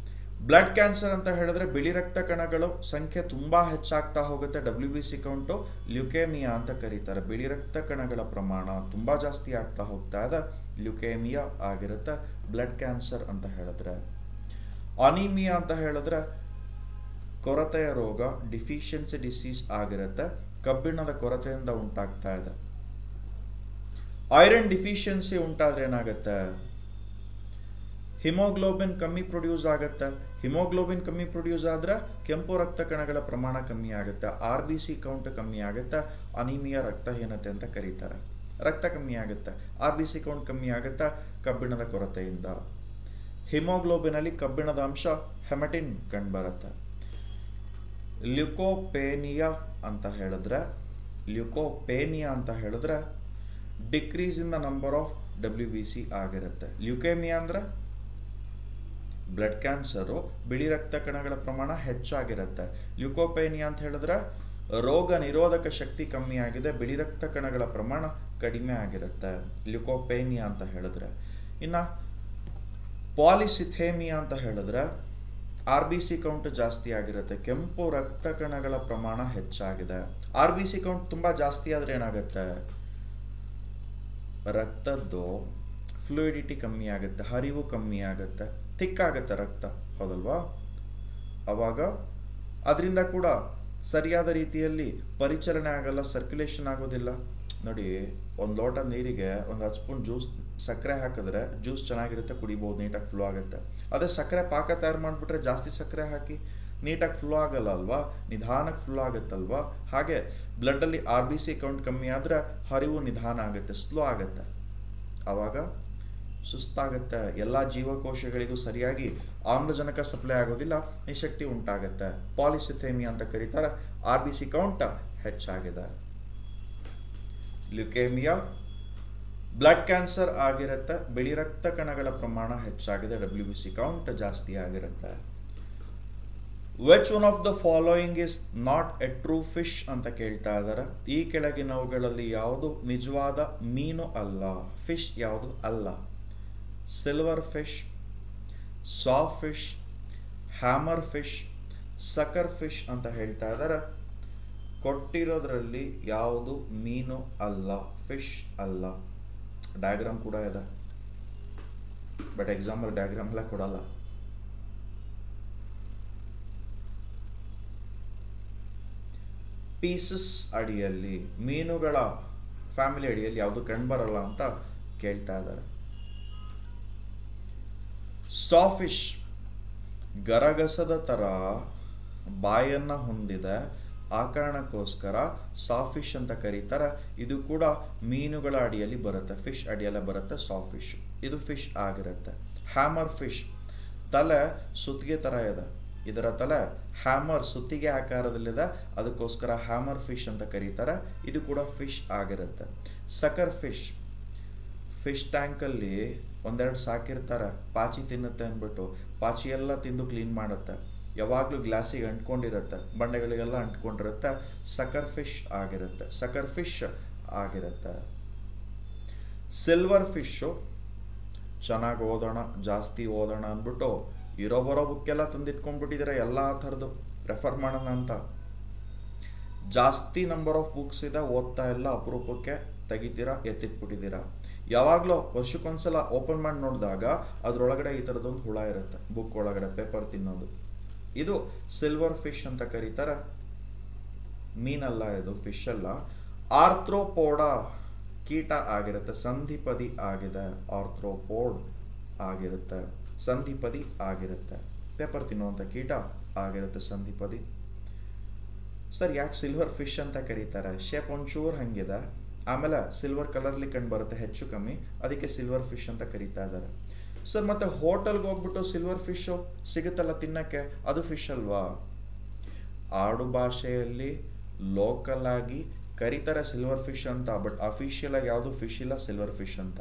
ಬ್ಲಡ್ ಕ್ಯಾನ್ಸರ್ ಅಂತ ಹೇಳಿದ್ರೆ ಬಿಳಿ ರಕ್ತ ಕಣಗಳು ಸಂಖ್ಯೆ ತುಂಬ ಹೆಚ್ಚಾಗ್ತಾ ಹೋಗುತ್ತೆ. W B C count leukaemia ಅಂತ ಕರೀತಾರೆ. ಬಿಳಿ ರಕ್ತ ಕಣಗಳ ಪ್ರಮಾಣ ತುಂಬ ಜಾಸ್ತಿ ಆಗ್ತಾ ಹೋಗ್ತಾ ಇದೆ. ಲ್ಯುಕೇಮಿಯಾ ಆಗಿರುತ್ತೆ. ಬ್ಲಡ್ ಕ್ಯಾನ್ಸರ್ ಅಂತ ಹೇಳಿದ್ರೆ. ಅನಿಮಿಯಾ ಅಂತ ಹೇಳಿದ್ರೆ ಕೊರತೆಯ ರೋಗ ಡಿಫಿಷಿಯನ್ಸಿ ಡಿಸೀಸ್ ಆಗಿರುತ್ತೆ. ಕಬ್ಬಿಣದ ಕೊರತೆಯಿಂದ ಉಂಟಾಗ್ತಾ ಇದೆ. ಐರನ್ ಡಿಫಿಷಿಯನ್ಸಿ ಉಂಟಾದ್ರೆ ಏನಾಗುತ್ತೆ? ಹಿಮೋಗ್ಲೋಬಿನ್ ಕಮ್ಮಿ ಪ್ರೊಡ್ಯೂಸ್ ಆಗುತ್ತೆ. ಹಿಮೋಗ್ಲೋಬಿನ್ ಕಮ್ಮಿ ಪ್ರೊಡ್ಯೂಸ್ ಆದ್ರೆ ಕೆಂಪು ರಕ್ತ ಕಣಗಳ ಪ್ರಮಾಣ ಕಮ್ಮಿ ಆಗುತ್ತೆ. ಆರ್ ಬಿ ಸಿ ಕೌಂಟ್ ಕಮ್ಮಿ ಆಗುತ್ತೆ. ಅನಿಮಿಯಾ ರಕ್ತಹೀನತೆ ಅಂತ ಕರೀತಾರೆ. ರಕ್ತ ಕಮ್ಮಿ ಆಗುತ್ತೆ. ಆರ್ ಬಿ ಸಿ ಕೌಂಟ್ ಕಮ್ಮಿ ಆಗುತ್ತೆ. ಕಬ್ಬಿಣದ ಕೊರತೆಯಿಂದ. ಹಿಮೋಗ್ಲೋಬಿನಲ್ಲಿ ಕಬ್ಬಿಣದ ಅಂಶ ಹೆಮಟಿನ್ ಕಂಡುಬರುತ್ತೆ ಲ್ಯುಕೋಪೇನಿಯಾ ಅಂತ ಹೇಳಿದ್ರೆ, ಲ್ಯುಕೋಪೇನಿಯಾ ಅಂತ ಹೇಳಿದ್ರೆ decrease in the number of W B C ಆಗಿರುತ್ತೆ. ಲ್ಯುಕೇಮಿಯಾ ಅಂದ್ರೆ ಬ್ಲಡ್ ಕ್ಯಾನ್ಸರು, ಬಿಳಿ ರಕ್ತ ಕಣಗಳ ಪ್ರಮಾಣ ಹೆಚ್ಚಾಗಿರುತ್ತೆ. ಲ್ಯುಕೋಪೇನಿಯಾ ಅಂತ ಹೇಳಿದ್ರೆ ರೋಗ ನಿರೋಧಕ ಶಕ್ತಿ ಕಮ್ಮಿ ಆಗಿದೆ, ಬಿಳಿ ರಕ್ತ ಕಣಗಳ ಪ್ರಮಾಣ ಕಡಿಮೆ ಆಗಿರುತ್ತೆ. ಲ್ಯುಕೋಪೇನಿಯಾ ಅಂತ ಹೇಳಿದ್ರೆ ಇನ್ನ ಪಾಲಿಸಿಥೇಮಿಯಾ ಅಂತ ಹೇಳಿದ್ರೆ ಆರ್ ಬಿ ಸಿ ಕೌಂಟ್ ಜಾಸ್ತಿ ಆಗಿರುತ್ತೆ. ಕೆಂಪು ರಕ್ತ ಕಣಗಳ ಪ್ರಮಾಣ ಹೆಚ್ಚಾಗಿದೆ. ಆರ್ ಬಿ ಸಿ ಕೌಂಟ್ ತುಂಬಾ ಜಾಸ್ತಿ ಆದ್ರೆ ಏನಾಗುತ್ತೆ? ರಕ್ತದ್ದು ಫ್ಲೂಯಿಡಿಟಿ ಕಮ್ಮಿ ಆಗುತ್ತೆ, ಹರಿವು ಕಮ್ಮಿ ಆಗುತ್ತೆ ಆಗುತ್ತೆ ರಕ್ತ, ಹೌದಲ್ವಾ? ಅವಾಗ ಅದರಿಂದ ಕೂಡ ಸರಿಯಾದ ರೀತಿಯಲ್ಲಿ ಪರಿಚಲನೆ ಆಗಲ್ಲ ಸರ್ಕ್ಯುಲೇಷನ್ ಆಗೋದಿಲ್ಲ. ನೋಡಿ, ಒಂದು ಲೋಟ ನೀರಿಗೆ ಒಂದು ಹತ್ತು ಸ್ಪೂನ್ ಜ್ಯೂಸ್ ಸಕ್ಕರೆ ಹಾಕಿದ್ರೆ ಜ್ಯೂಸ್ ಚೆನ್ನಾಗಿರುತ್ತೆ, ಕುಡಿಬೋದು, ನೀಟಾಗಿ ಫ್ಲೋ ಆಗುತ್ತೆ. ಅದೇ ಸಕ್ಕರೆ ಪಾಕ ತಯಾರು ಮಾಡಿಬಿಟ್ರೆ ಜಾಸ್ತಿ ಸಕ್ಕರೆ ಹಾಕಿ ನೀಟಾಗಿ ಫ್ಲೋ ಆಗಲ್ಲ ಅಲ್ವಾ? ನಿಧಾನಕ್ಕೆ ಫ್ಲೋ ಆಗುತ್ತಲ್ವಾ? ಹಾಗೆ ಬ್ಲಡ್ಡಲ್ಲಿ ಆರ್ ಬಿ ಸಿ ಕೌಂಟ್ ಕಮ್ಮಿ ಆದರೆ ಹರಿವು ನಿಧಾನ ಆಗುತ್ತೆ ಸ್ಲೋ ಆಗುತ್ತೆ. ಆವಾಗ ಸುಸ್ತಾಗುತ್ತೆ. ಎಲ್ಲ ಜೀವಕೋಶಗಳಿಗೂ ಸರಿಯಾಗಿ ಆಮ್ಲಜನಕ ಸಪ್ಲೈ ಆಗೋದಿಲ್ಲ, ನಿಶಕ್ತಿ ಉಂಟಾಗುತ್ತೆ. ಪಾಲಿಸಿಥೇಮಿ ಅಂತ ಕರೀತಾರೆ. ಆರ್ ಬಿ ಸಿ ಕೌಂಟ್ ಹೆಚ್ಚಾಗಿದೆ. ಲ್ಯುಕೇಮಿಯಾ ಬ್ಲಡ್ ಕ್ಯಾನ್ಸರ್ ಆಗಿರುತ್ತೆ, ಬಿಳಿ ರಕ್ತ ಕಣಗಳ ಪ್ರಮಾಣ ಹೆಚ್ಚಾಗಿದೆ ಡಬ್ಲ್ಯೂ ಬಿ ಸಿ ಕೌಂಟ್ ಜಾಸ್ತಿ ಆಗಿರುತ್ತೆ. Which one of the following is not a true fish ಅಂತ ಕೇಳ್ತಾ ಇದ್ದಾರೆ ಈ ಕೆಳಗಿನವುಗಳಲ್ಲಿ ಯಾವುದು ನಿಜವಾದ ಮೀನು ಅಲ್ಲ? ಫಿಶ್ ಯಾವುದು ಅಲ್ಲ? Silver fish saw fish hammer fish sucker fish ಅಂತ ಹೇಳ್ತಾ ಇದ್ದಾರೆ ಕೊಟ್ಟಿರೋದ್ರಲ್ಲಿ ಯಾವುದು ಮೀನು ಅಲ್ಲ? ಫಿಶ್ ಅಲ್ಲ. ಡಯಾಗ್ರಾಮ್ ಕೂಡ ಇದೆ. ಬಟ್ ಎಕ್ಸಾಂಪಲ್ ಡಯಾಗ್ರಾಮ್ ಎಲ್ಲ ಕೊಡಲ್ಲ. ಪೀಸಸ್ ಅಡಿಯಲ್ಲಿ, ಮೀನುಗಳ ಫ್ಯಾಮಿಲಿ ಅಡಿಯಲ್ಲಿ ಯಾವುದು ಕಂಡುಬರಲ್ಲ ಅಂತ ಕೇಳ್ತಾ ಇದ್ದಾರೆ. ಸಾಫಿಶ್ ಗರಗಸದ ತರ ಬಾಯನ್ನು ಹೊಂದಿದೆ. ಆ ಕಾರಣಕ್ಕೋಸ್ಕರ ಸಾಫಿಶ್ ಅಂತ ಕರೀತಾರೆ. ಇದು ಕೂಡ ಮೀನುಗಳ ಅಡಿಯಲ್ಲಿ ಬರುತ್ತೆ. ಫಿಶ್ ಅಡಿಯೆಲ್ಲ ಬರುತ್ತೆ ಸಾಫಿಶ್. ಇದು ಫಿಶ್ ಆಗಿರುತ್ತೆ. Hammer fish. ತಲೆ ಸುತ್ತಿಗೆ ಥರ ಇದೆ. ಇದರ ತಲೆ ಹ್ಯಾಮರ್ ಸುತ್ತಿಗೆ ಆಕಾರದಲ್ಲಿದೆ. ಅದಕ್ಕೋಸ್ಕರ ಹ್ಯಾಮರ್ ಫಿಶ್ ಅಂತ ಕರೀತಾರೆ. ಇದು ಕೂಡ ಫಿಶ್ ಆಗಿರುತ್ತೆ. Sucker fish. ಫಿಶ್ ಟ್ಯಾಂಕಲ್ಲಿ ಒಂದೆರಡು ಸಾಕಿರ್ತಾರೆ. ಪಾಚಿ ತಿನ್ನುತ್ತೆ ಅಂದ್ಬಿಟ್ಟು. ಪಾಚಿ ಎಲ್ಲ ತಿಂದು ಕ್ಲೀನ್ ಮಾಡುತ್ತೆ. ಯಾವಾಗಲೂ ಗ್ಲಾಸಿಗೆ ಅಂಟ್ಕೊಂಡಿರುತ್ತೆ, ಬಂಡೆಗಳಿಗೆಲ್ಲ ಅಂಟ್ಕೊಂಡಿರುತ್ತೆ ಸಕರ್ ಫಿಶ್ ಆಗಿರುತ್ತೆ ಸಕರ್ ಫಿಶ್ ಆಗಿರುತ್ತೆ. ಸಿಲ್ವರ್ ಫಿಶ್ಶು ಚೆನ್ನಾಗಿ ಓದೋಣ, ಜಾಸ್ತಿ ಓದೋಣ ಅಂದ್ಬಿಟ್ಟು ಇರೋ ಬರೋ ಬುಕ್ಕೆಲ್ಲ ತಂದಿಟ್ಕೊಂಡ್ಬಿಟ್ಟಿದ್ದೀರ ಎಲ್ಲ ಥರದ್ದು. ರೆಫರ್ ಮಾಡೋಣ ಅಂತ. ಜಾಸ್ತಿ ನಂಬರ್ ಆಫ್ ಬುಕ್ಸ್ ಇದೆ, ಓದ್ತಾ ಎಲ್ಲ ಅಪರೂಪಕ್ಕೆ ತೆಗಿತೀರಾ, ಎತ್ತಿಟ್ಬಿಟ್ಟಿದ್ದೀರಾ. ಯಾವಾಗಲೂ ವರ್ಷಕ್ಕೊಂದ್ಸಲ ಓಪನ್ ಮಾಡಿ ನೋಡಿದಾಗ ಅದರೊಳಗಡೆ ಈ ಥರದ್ದೊಂದು ಹುಳ ಇರುತ್ತೆ ಬುಕ್ ಒಳಗಡೆ ಪೇಪರ್ ತಿನ್ನೋದು. ಇದು ಸಿಲ್ವರ್ ಫಿಶ್ ಅಂತ ಕರೀತಾರೆ. ಮೀನಲ್ಲ ಇದು ಫಿಶ್ ಅಲ್ಲ. ಆರ್ಥ್ರೋಪೋಡ ಕೀಟ ಆಗಿರುತ್ತೆ, ಸಂಧಿಪದಿ ಆಗಿದೆ. ಆರ್ಥ್ರೋಪೋಡ್ ಆಗಿರುತ್ತೆ, ಸಂಧಿಪದಿ ಆಗಿರುತ್ತೆ. ಪೇಪರ್ ತಿನ್ನುವಂಥ ಕೀಟ ಆಗಿರುತ್ತೆ, ಸಂಧಿಪದಿ. ಸರ್, ಯಾಕೆ ಸಿಲ್ವರ್ ಫಿಶ್ ಅಂತ ಕರೀತಾರೆ? ಶೇಪ್ ಒಂಚೂರು ಹಂಗಿದೆ. ಆಮೇಲೆ ಸಿಲ್ವರ್ ಕಲರ್ಲಿ ಕಂಡು ಬರುತ್ತೆ ಹೆಚ್ಚು ಕಮ್ಮಿ. ಅದಕ್ಕೆ ಸಿಲ್ವರ್ ಫಿಶ್ ಅಂತ ಕರೀತಾ ಇದ್ದಾರೆ. ಸರ್, ಮತ್ತೆ ಹೋಟೆಲ್ಗೆ ಹೋಗ್ಬಿಟ್ಟು ಸಿಲ್ವರ್ ಫಿಶ್ ಸಿಗುತ್ತಲ್ಲ ತಿನ್ನಕ್ಕೆ? ಅದು ಫಿಶ್ ಅಲ್ವಾ? ಆಡು ಭಾಷೆಯಲ್ಲಿ ಲೋಕಲ್ ಆಗಿ ಕರೀತಾರೆ ಸಿಲ್ವರ್ ಫಿಶ್ ಅಂತ ಬಟ್ ಅಫಿಷಿಯಲ್ ಆಗಿ ಯಾವುದು ಫಿಶ್ ಇಲ್ಲ ಸಿಲ್ವರ್ ಫಿಶ್ ಅಂತ.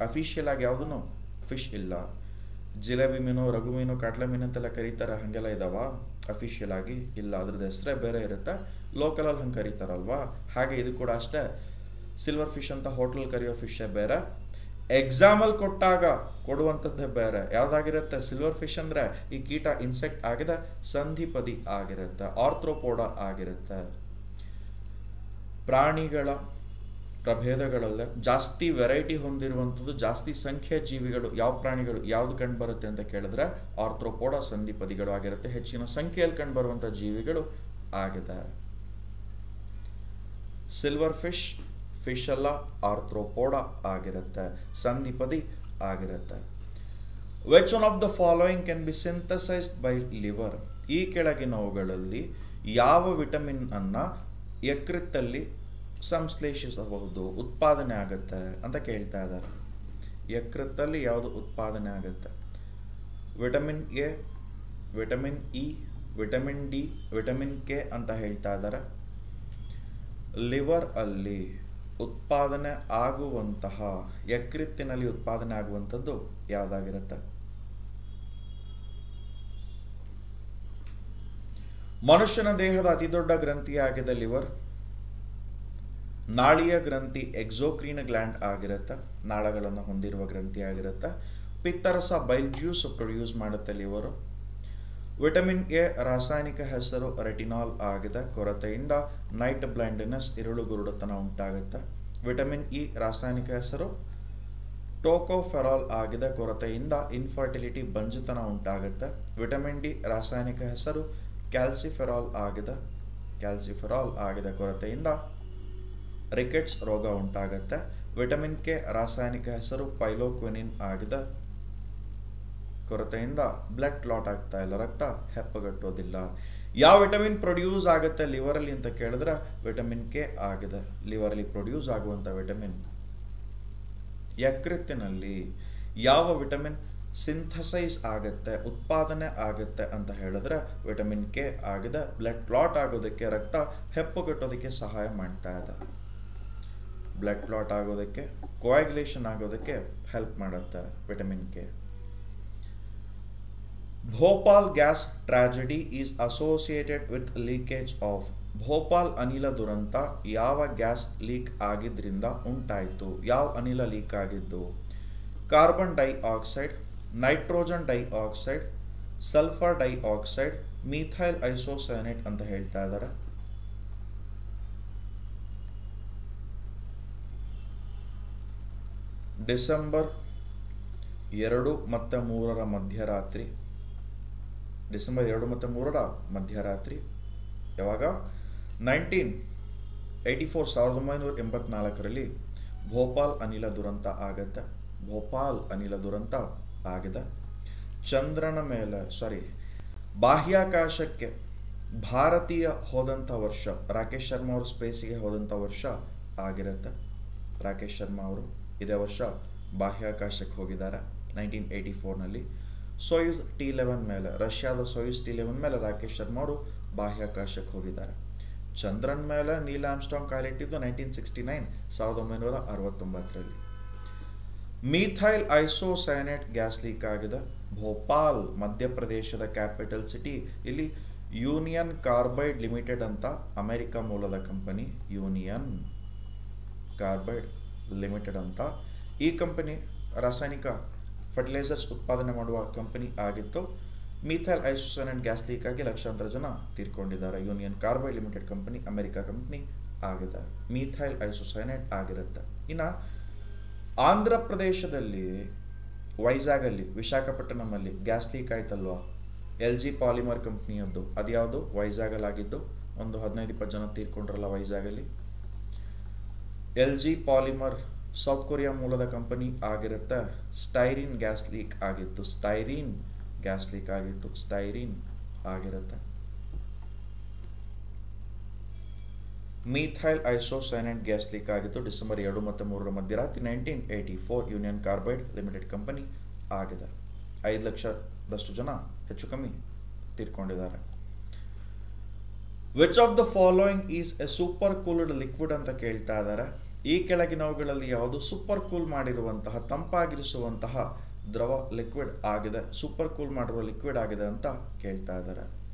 ಅಫಿಷಿಯಲ್ ಆಗಿ ಯಾವುದೂ ಫಿಶ್ ಇಲ್ಲ. ಜಿಲೇಬಿ ಮೀನು, ರಘು ಮೀನು ಕಾಟ್ಲೆ ಮೀನು ಅಂತೆಲ್ಲ ಕರೀತಾರೆ, ಹಾಗೆಲ್ಲ ಇದಾವ? ಅಫಿಷಿಯಲ್ ಆಗಿ ಇಲ್ಲ. ಅದ್ರದ್ದು ಹೆಸರೇ ಬೇರೆ ಇರುತ್ತೆ. ಲೋಕಲಲ್ಲಿ ಹಂಗೆ ಕರೀತಾರಲ್ವಾ? ಹಾಗೆ ಇದು ಕೂಡ ಅಷ್ಟೇ. ಸಿಲ್ವರ್ ಫಿಶ್ ಅಂತ ಹೋಟೆಲ್ ಕರೆಯೋ ಫಿಶೇ ಬೇರೆ. ಎಕ್ಸಾಮಲ್ಲಿ ಕೊಟ್ಟಾಗ ಕೊಡುವಂಥದ್ದೇ ಬೇರೆ. ಯಾವ್ದಾಗಿರುತ್ತೆ? ಸಿಲ್ವರ್ ಫಿಶ್ ಅಂದರೆ ಈ ಕೀಟ ಇನ್ಸೆಕ್ಟ್ ಆಗಿದೆ ಸಂಧಿಪದಿ ಆಗಿರುತ್ತೆ ಆರ್ಥ್ರೋಪೋಡ ಆಗಿರುತ್ತೆ. ಪ್ರಾಣಿಗಳ ಪ್ರಭೇದಗಳಲ್ಲೇ ಜಾಸ್ತಿ ವೆರೈಟಿ ಹೊಂದಿರುವಂಥದ್ದು, ಜಾಸ್ತಿ ಸಂಖ್ಯೆ ಜೀವಿಗಳು ಯಾವ ಪ್ರಾಣಿಗಳು, ಯಾವ್ದು ಕಂಡು ಬರುತ್ತೆ ಅಂತ ಕೇಳಿದ್ರೆ ಆರ್ಥ್ರೋಪೋಡ ಸಂಧಿಪದಿಗಳು ಆಗಿರುತ್ತೆ. ಹೆಚ್ಚಿನ ಸಂಖ್ಯೆಯಲ್ಲಿ ಕಂಡು ಬರುವಂಥ ಜೀವಿಗಳು ಆಗಿದೆ. ಸಿಲ್ವರ್ ಫಿಶ್ ಫಿಶ್ ಅಲ್ಲ ಆರ್ಥ್ರೋಪೋಡ ಆಗಿರುತ್ತೆ ಸಂಧಿಪದಿ ಆಗಿರುತ್ತೆ. Which one of the following can be synthesized by liver ಈ ಕೆಳಗಿನವುಗಳಲ್ಲಿ ಯಾವ ವಿಟಮಿನ್ ಅನ್ನು ಯಕೃತ್ತಲ್ಲಿ ಸಂಶ್ಲೇಷಿಸಬಹುದು, ಉತ್ಪಾದನೆ ಆಗುತ್ತೆ ಅಂತ ಕೇಳ್ತಾ ಇದ್ದಾರೆ. ಯಕೃತ್ತಲ್ಲಿ ಯಾವುದು ಉತ್ಪಾದನೆ ಆಗುತ್ತೆ? Vitamin A vitamin E vitamin D vitamin K ಅಂತ ಹೇಳ್ತಾ ಇದ್ದಾರೆ. ಲಿವರ್ ಅಲ್ಲಿ ಉತ್ಪಾದನೆ ಆಗುವಂತಹ, ಯಕೃತ್ತಿನಲ್ಲಿ ಉತ್ಪಾದನೆ ಆಗುವಂಥದ್ದು ಯಾವುದಾಗಿರುತ್ತೆ? ಮನುಷ್ಯನ ದೇಹದ ಅತಿ ದೊಡ್ಡ ಗ್ರಂಥಿಯಾಗಿದೆ ಲಿವರ್? ನಾಳಿಯ ಗ್ರಂಥಿ ಎಕ್ಸೋಕ್ರೀನ್ ಗ್ಲ್ಯಾಂಡ್ ಆಗಿರುತ್ತೆ, ನಾಳಗಳನ್ನು ಹೊಂದಿರುವ ಗ್ರಂಥಿ ಆಗಿರುತ್ತೆ. ಪಿತ್ತರಸ ಬೈಲ್ ಜ್ಯೂಸ್ ಪ್ರೊಡ್ಯೂಸ್ ಮಾಡುತ್ತೆ, ಲಿವರು. ವಿಟಮಿನ್ ಎ, ರಾಸಾಯನಿಕ ಹೆಸರು, ರೆಟಿನಾಲ್ ಆಗಿದೆ ಕೊರತೆಯಿಂದ ನೈಟ್ ಬ್ಲೈಂಡ್ನೆಸ್, ಇರುಳು ಗುರುಡತನ ಉಂಟಾಗುತ್ತೆ. ವಿಟಮಿನ್ ಇ, ರಾಸಾಯನಿಕ ಹೆಸರು, ಟೋಕೋಫೆರಾಲ್ ಆಗಿದೆ ಕೊರತೆಯಿಂದ ಇನ್ಫರ್ಟಿಲಿಟಿ ಬಂಜುತನ ಉಂಟಾಗುತ್ತೆ. ವಿಟಮಿನ್ ಡಿ, ರಾಸಾಯನಿಕ ಹೆಸರು, ಕ್ಯಾಲ್ಸಿಫೆರಾಲ್ ಆಗಿದೆ ಕ್ಯಾಲ್ಸಿಫೆರಾಲ್ ಆಗಿದೆ ಕೊರತೆಯಿಂದ ರಿಕೆಟ್ಸ್ ರೋಗ ಉಂಟಾಗುತ್ತೆ. ವಿಟಮಿನ್ ಕೆ, ರಾಸಾಯನಿಕ ಹೆಸರು, ಪೈಲೋಕ್ವಿನಿನ್ ಆಗಿದೆ ಕೊರತೆಯಿಂದ ಬ್ಲಡ್ ಕ್ಲಾಟ್ ಆಗ್ತಾ ಇಲ್ಲ, ರಕ್ತ ಹೆಪ್ಪಗಟ್ಟೋದಿಲ್ಲ. ಯಾವ ವಿಟಮಿನ್ ಪ್ರೊಡ್ಯೂಸ್ ಆಗುತ್ತೆ? ಲಿವರಲ್ಲಿ ಅಂತ ಕೇಳಿದ್ರೆ ವಿಟಮಿನ್ ಕೆ ಆಗಿದೆ. ಲಿವರಲ್ಲಿ ಪ್ರೊಡ್ಯೂಸ್ ಆಗುವಂಥ ವಿಟಮಿನ್ ಯಕೃತ್ತಿನಲ್ಲಿ ಯಾವ ವಿಟಮಿನ್ ಸಿಂಥಸೈಸ್ ಆಗುತ್ತೆ, ಉತ್ಪಾದನೆ ಆಗುತ್ತೆ ಅಂತ ಹೇಳಿದ್ರೆ ವಿಟಮಿನ್ ಕೆ ಆಗಿದೆ. ಬ್ಲಡ್ ಕ್ಲಾಟ್ ಆಗೋದಕ್ಕೆ, ರಕ್ತ ಹೆಪ್ಪುಗಟ್ಟೋದಕ್ಕೆ ಸಹಾಯ ಮಾಡ್ತಾ ಇದೆ. ಬ್ಲಡ್ ಕ್ಲಾಟ್ ಆಗೋದಕ್ಕೆ ಕೋಯಾಗ್ಯುಲೇಷನ್ ಆಗೋದಕ್ಕೆ ಹೆಲ್ಪ್ ಮಾಡುತ್ತೆ vitamin K Bhopal gas tragedy is associated with leakage of Bhopal ಅನಿಲ ದುರಂತ ಯಾವ ಗ್ಯಾಸ್ ಲೀಕ್ ಆಗಿದ್ರಿಂದ ಉಂಟಾಯಿತು. ಯಾವ ಅನಿಲ ಲೀಕ್ ಆಗಿದ್ದು? Carbon dioxide nitrogen dioxide sulphur dioxide methyl isocyanate ಅಂತ ಹೇಳ್ತಾ ಇದ್ದಾರೆ ಡಿಸೆಂಬರ್ ಎರಡು ಮತ್ತು ಮೂರರ ಮಧ್ಯರಾತ್ರಿ ಡಿಸೆಂಬರ್ ಎರಡು ಮತ್ತು ಮೂರರ ಮಧ್ಯರಾತ್ರಿ. ಯಾವಾಗ? ನೈನ್ಟೀನ್ ಏಯ್ಟಿ ಫೋರ್ ಸಾವಿರದ ಒಂಬೈನೂರ ಎಂಬತ್ನಾಲ್ಕರಲ್ಲಿ ಭೋಪಾಲ್ ಅನಿಲ ದುರಂತ ಆಗತ್ತೆ ಭೋಪಾಲ್ ಅನಿಲ ದುರಂತ ಆಗಿದೆ. ಚಂದ್ರನ ಮೇಲೆ ಸಾರಿ ಬಾಹ್ಯಾಕಾಶಕ್ಕೆ ಭಾರತೀಯ ಹೋದಂಥ ವರ್ಷ, ರಾಕೇಶ್ ಶರ್ಮಾ ಅವರು ಸ್ಪೇಸಿಗೆ ಹೋದಂಥ ವರ್ಷ ಆಗಿರುತ್ತೆ. ರಾಕೇಶ್ ಶರ್ಮಾ ಅವರು ಇದೇ ವರ್ಷ ಬಾಹ್ಯಾಕಾಶಕ್ಕೆ ಹೋಗಿದ್ದಾರೆ ನೈನ್ಟೀನ್ ಏಯ್ಟಿ ಫೋರ್ನಲ್ಲಿ. ಸೋಯುಸ್ ಟಿ ಲೆವೆನ್ ಮೇಲೆ, ರಷ್ಯಾದ ಸೊಯುಸ್ ಟಿ ಲೆವೆನ್ ಮೇಲೆ ರಾಕೇಶ್ ಶರ್ಮಾ ಅವರು ಬಾಹ್ಯಾಕಾಶಕ್ಕೆ ಹೋಗಿದ್ದಾರೆ. ಚಂದ್ರನ್ ಮೇಲೆ ನೀಲ್ ಆಮ್ಸ್ಟಾಂಗ್ ಕಾಲಿಟ್ಟಿದ್ದು ನೈನ್ಟೀನ್ ಸಿಕ್ಸ್ಟಿ ನೈನ್, ಸಾವಿರದ ಒಂಬೈನೂರ ಅರವತ್ತೊಂಬತ್ತರಲ್ಲಿ. ಮೀಥೈಲ್ ಐಸೋಸೈನೇಟ್ ಗ್ಯಾಸ್ ಲೀಕ್ ಆಗಿದೆ. ಭೋಪಾಲ್, ಮಧ್ಯಪ್ರದೇಶದ ಕ್ಯಾಪಿಟಲ್ ಸಿಟಿ, ಇಲ್ಲಿ ಯೂನಿಯನ್ ಕಾರ್ಬೈಡ್ ಲಿಮಿಟೆಡ್ ಅಂತ ಅಮೆರಿಕ ಮೂಲದ ಕಂಪನಿ, ಯೂನಿಯನ್ ಕಾರ್ಬೈಡ್ ಲಿಮಿಟೆಡ್ ಅಂತ ಈ ಕಂಪನಿ ರಾಸಾಯನಿಕ ಫರ್ಟಿಲೈಸರ್ಸ್ ಉತ್ಪಾದನೆ ಮಾಡುವ ಕಂಪನಿ ಆಗಿತ್ತು. ಮೀಥೈಲ್ ಐಸೋಸೈನೇಟ್ ಗ್ಯಾಸ್ ಲೀಕ್ ಆಗಿ ಲಕ್ಷಾಂತರ ಜನ ತೀರ್ಕೊಂಡಿದ್ದಾರೆ. Union Carbide Limited company, America company ಆಗಿದೆ. ಮೀಥೈಲ್ ಐಸೋಸೈನೇಟ್ ಆಗಿರುತ್ತೆ. ಇನ್ನು ಆಂಧ್ರ ಪ್ರದೇಶದಲ್ಲಿ, ವೈಜಾಗಲ್ಲಿ, ವಿಶಾಖಪಟ್ಟಣಮಲ್ಲಿ ಗ್ಯಾಸ್ ಲೀಕ್ ಆಯ್ತಲ್ವಾ? ಎಲ್ ಜಿ ಪಾಲಿಮರ್ ಕಂಪ್ನಿಯದ್ದು. ಅದ್ಯಾವುದು? ವೈಜಾಗಲ್ಲಾಗಿದ್ದು. ಒಂದು ಹದಿನೈದು ಇಪ್ಪತ್ತು ಜನ ತೀರ್ಕೊಂಡ್ರಲ್ಲ ವೈಜಾಗಲ್ಲಿ. L G polymer south Korea ಮೂಲದ ಕಂಪನಿ ಆಗಿರುತ್ತೆ ಸ್ಟೈರಿನ್ ಗ್ಯಾಸ್ ಲೀಕ್ ಆಗಿತ್ತು. ಸ್ಟೈರಿನ್ ಗ್ಯಾಸ್ ಲೀಕ್ ಆಗಿತ್ತು. ಸ್ಟೈರಿನ್ ಆಗಿರುತ್ತೆ. ಮೀಥೈಲ್ ಐಸೋಸೈನೈಡ್ ಗ್ಯಾಸ್ ಲೀಕ್ ಆಗಿತ್ತು. ಡಿಸೆಂಬರ್ ಎರಡು ಮತ್ತು ಮೂರರ ಮಧ್ಯರಾತ್ರಿ nineteen eighty four Union Carbide Limited company ಆಗಿದೆ. ಐದು ಲಕ್ಷದಷ್ಟು ಜನ ಹೆಚ್ಚು ಕಮ್ಮಿ ತೀರ್ಕೊಂಡಿದ್ದಾರೆ. Which of the following is a super cooled liquid ಅಂತ ಕೇಳ್ತಾ ಇದ್ದಾರೆ. ಈ ಕೆಳಗಿನವುಗಳಲ್ಲಿ ಯಾವುದು ಸೂಪರ್ ಕೂಲ್ ಮಾಡಿರುವಂತಹ, ತಂಪಾಗಿರಿಸುವಂತಹ ದ್ರವ ಲಿಕ್ವಿಡ್ ಆಗಿದೆ. ಸೂಪರ್ ಕೂಲ್ ಮಾಡಿರುವ ಲಿಕ್ವಿಡ್ ಆಗಿದೆ ಅಂತ ಕೇಳ್ತಾ ಇದ್ದಾರೆ.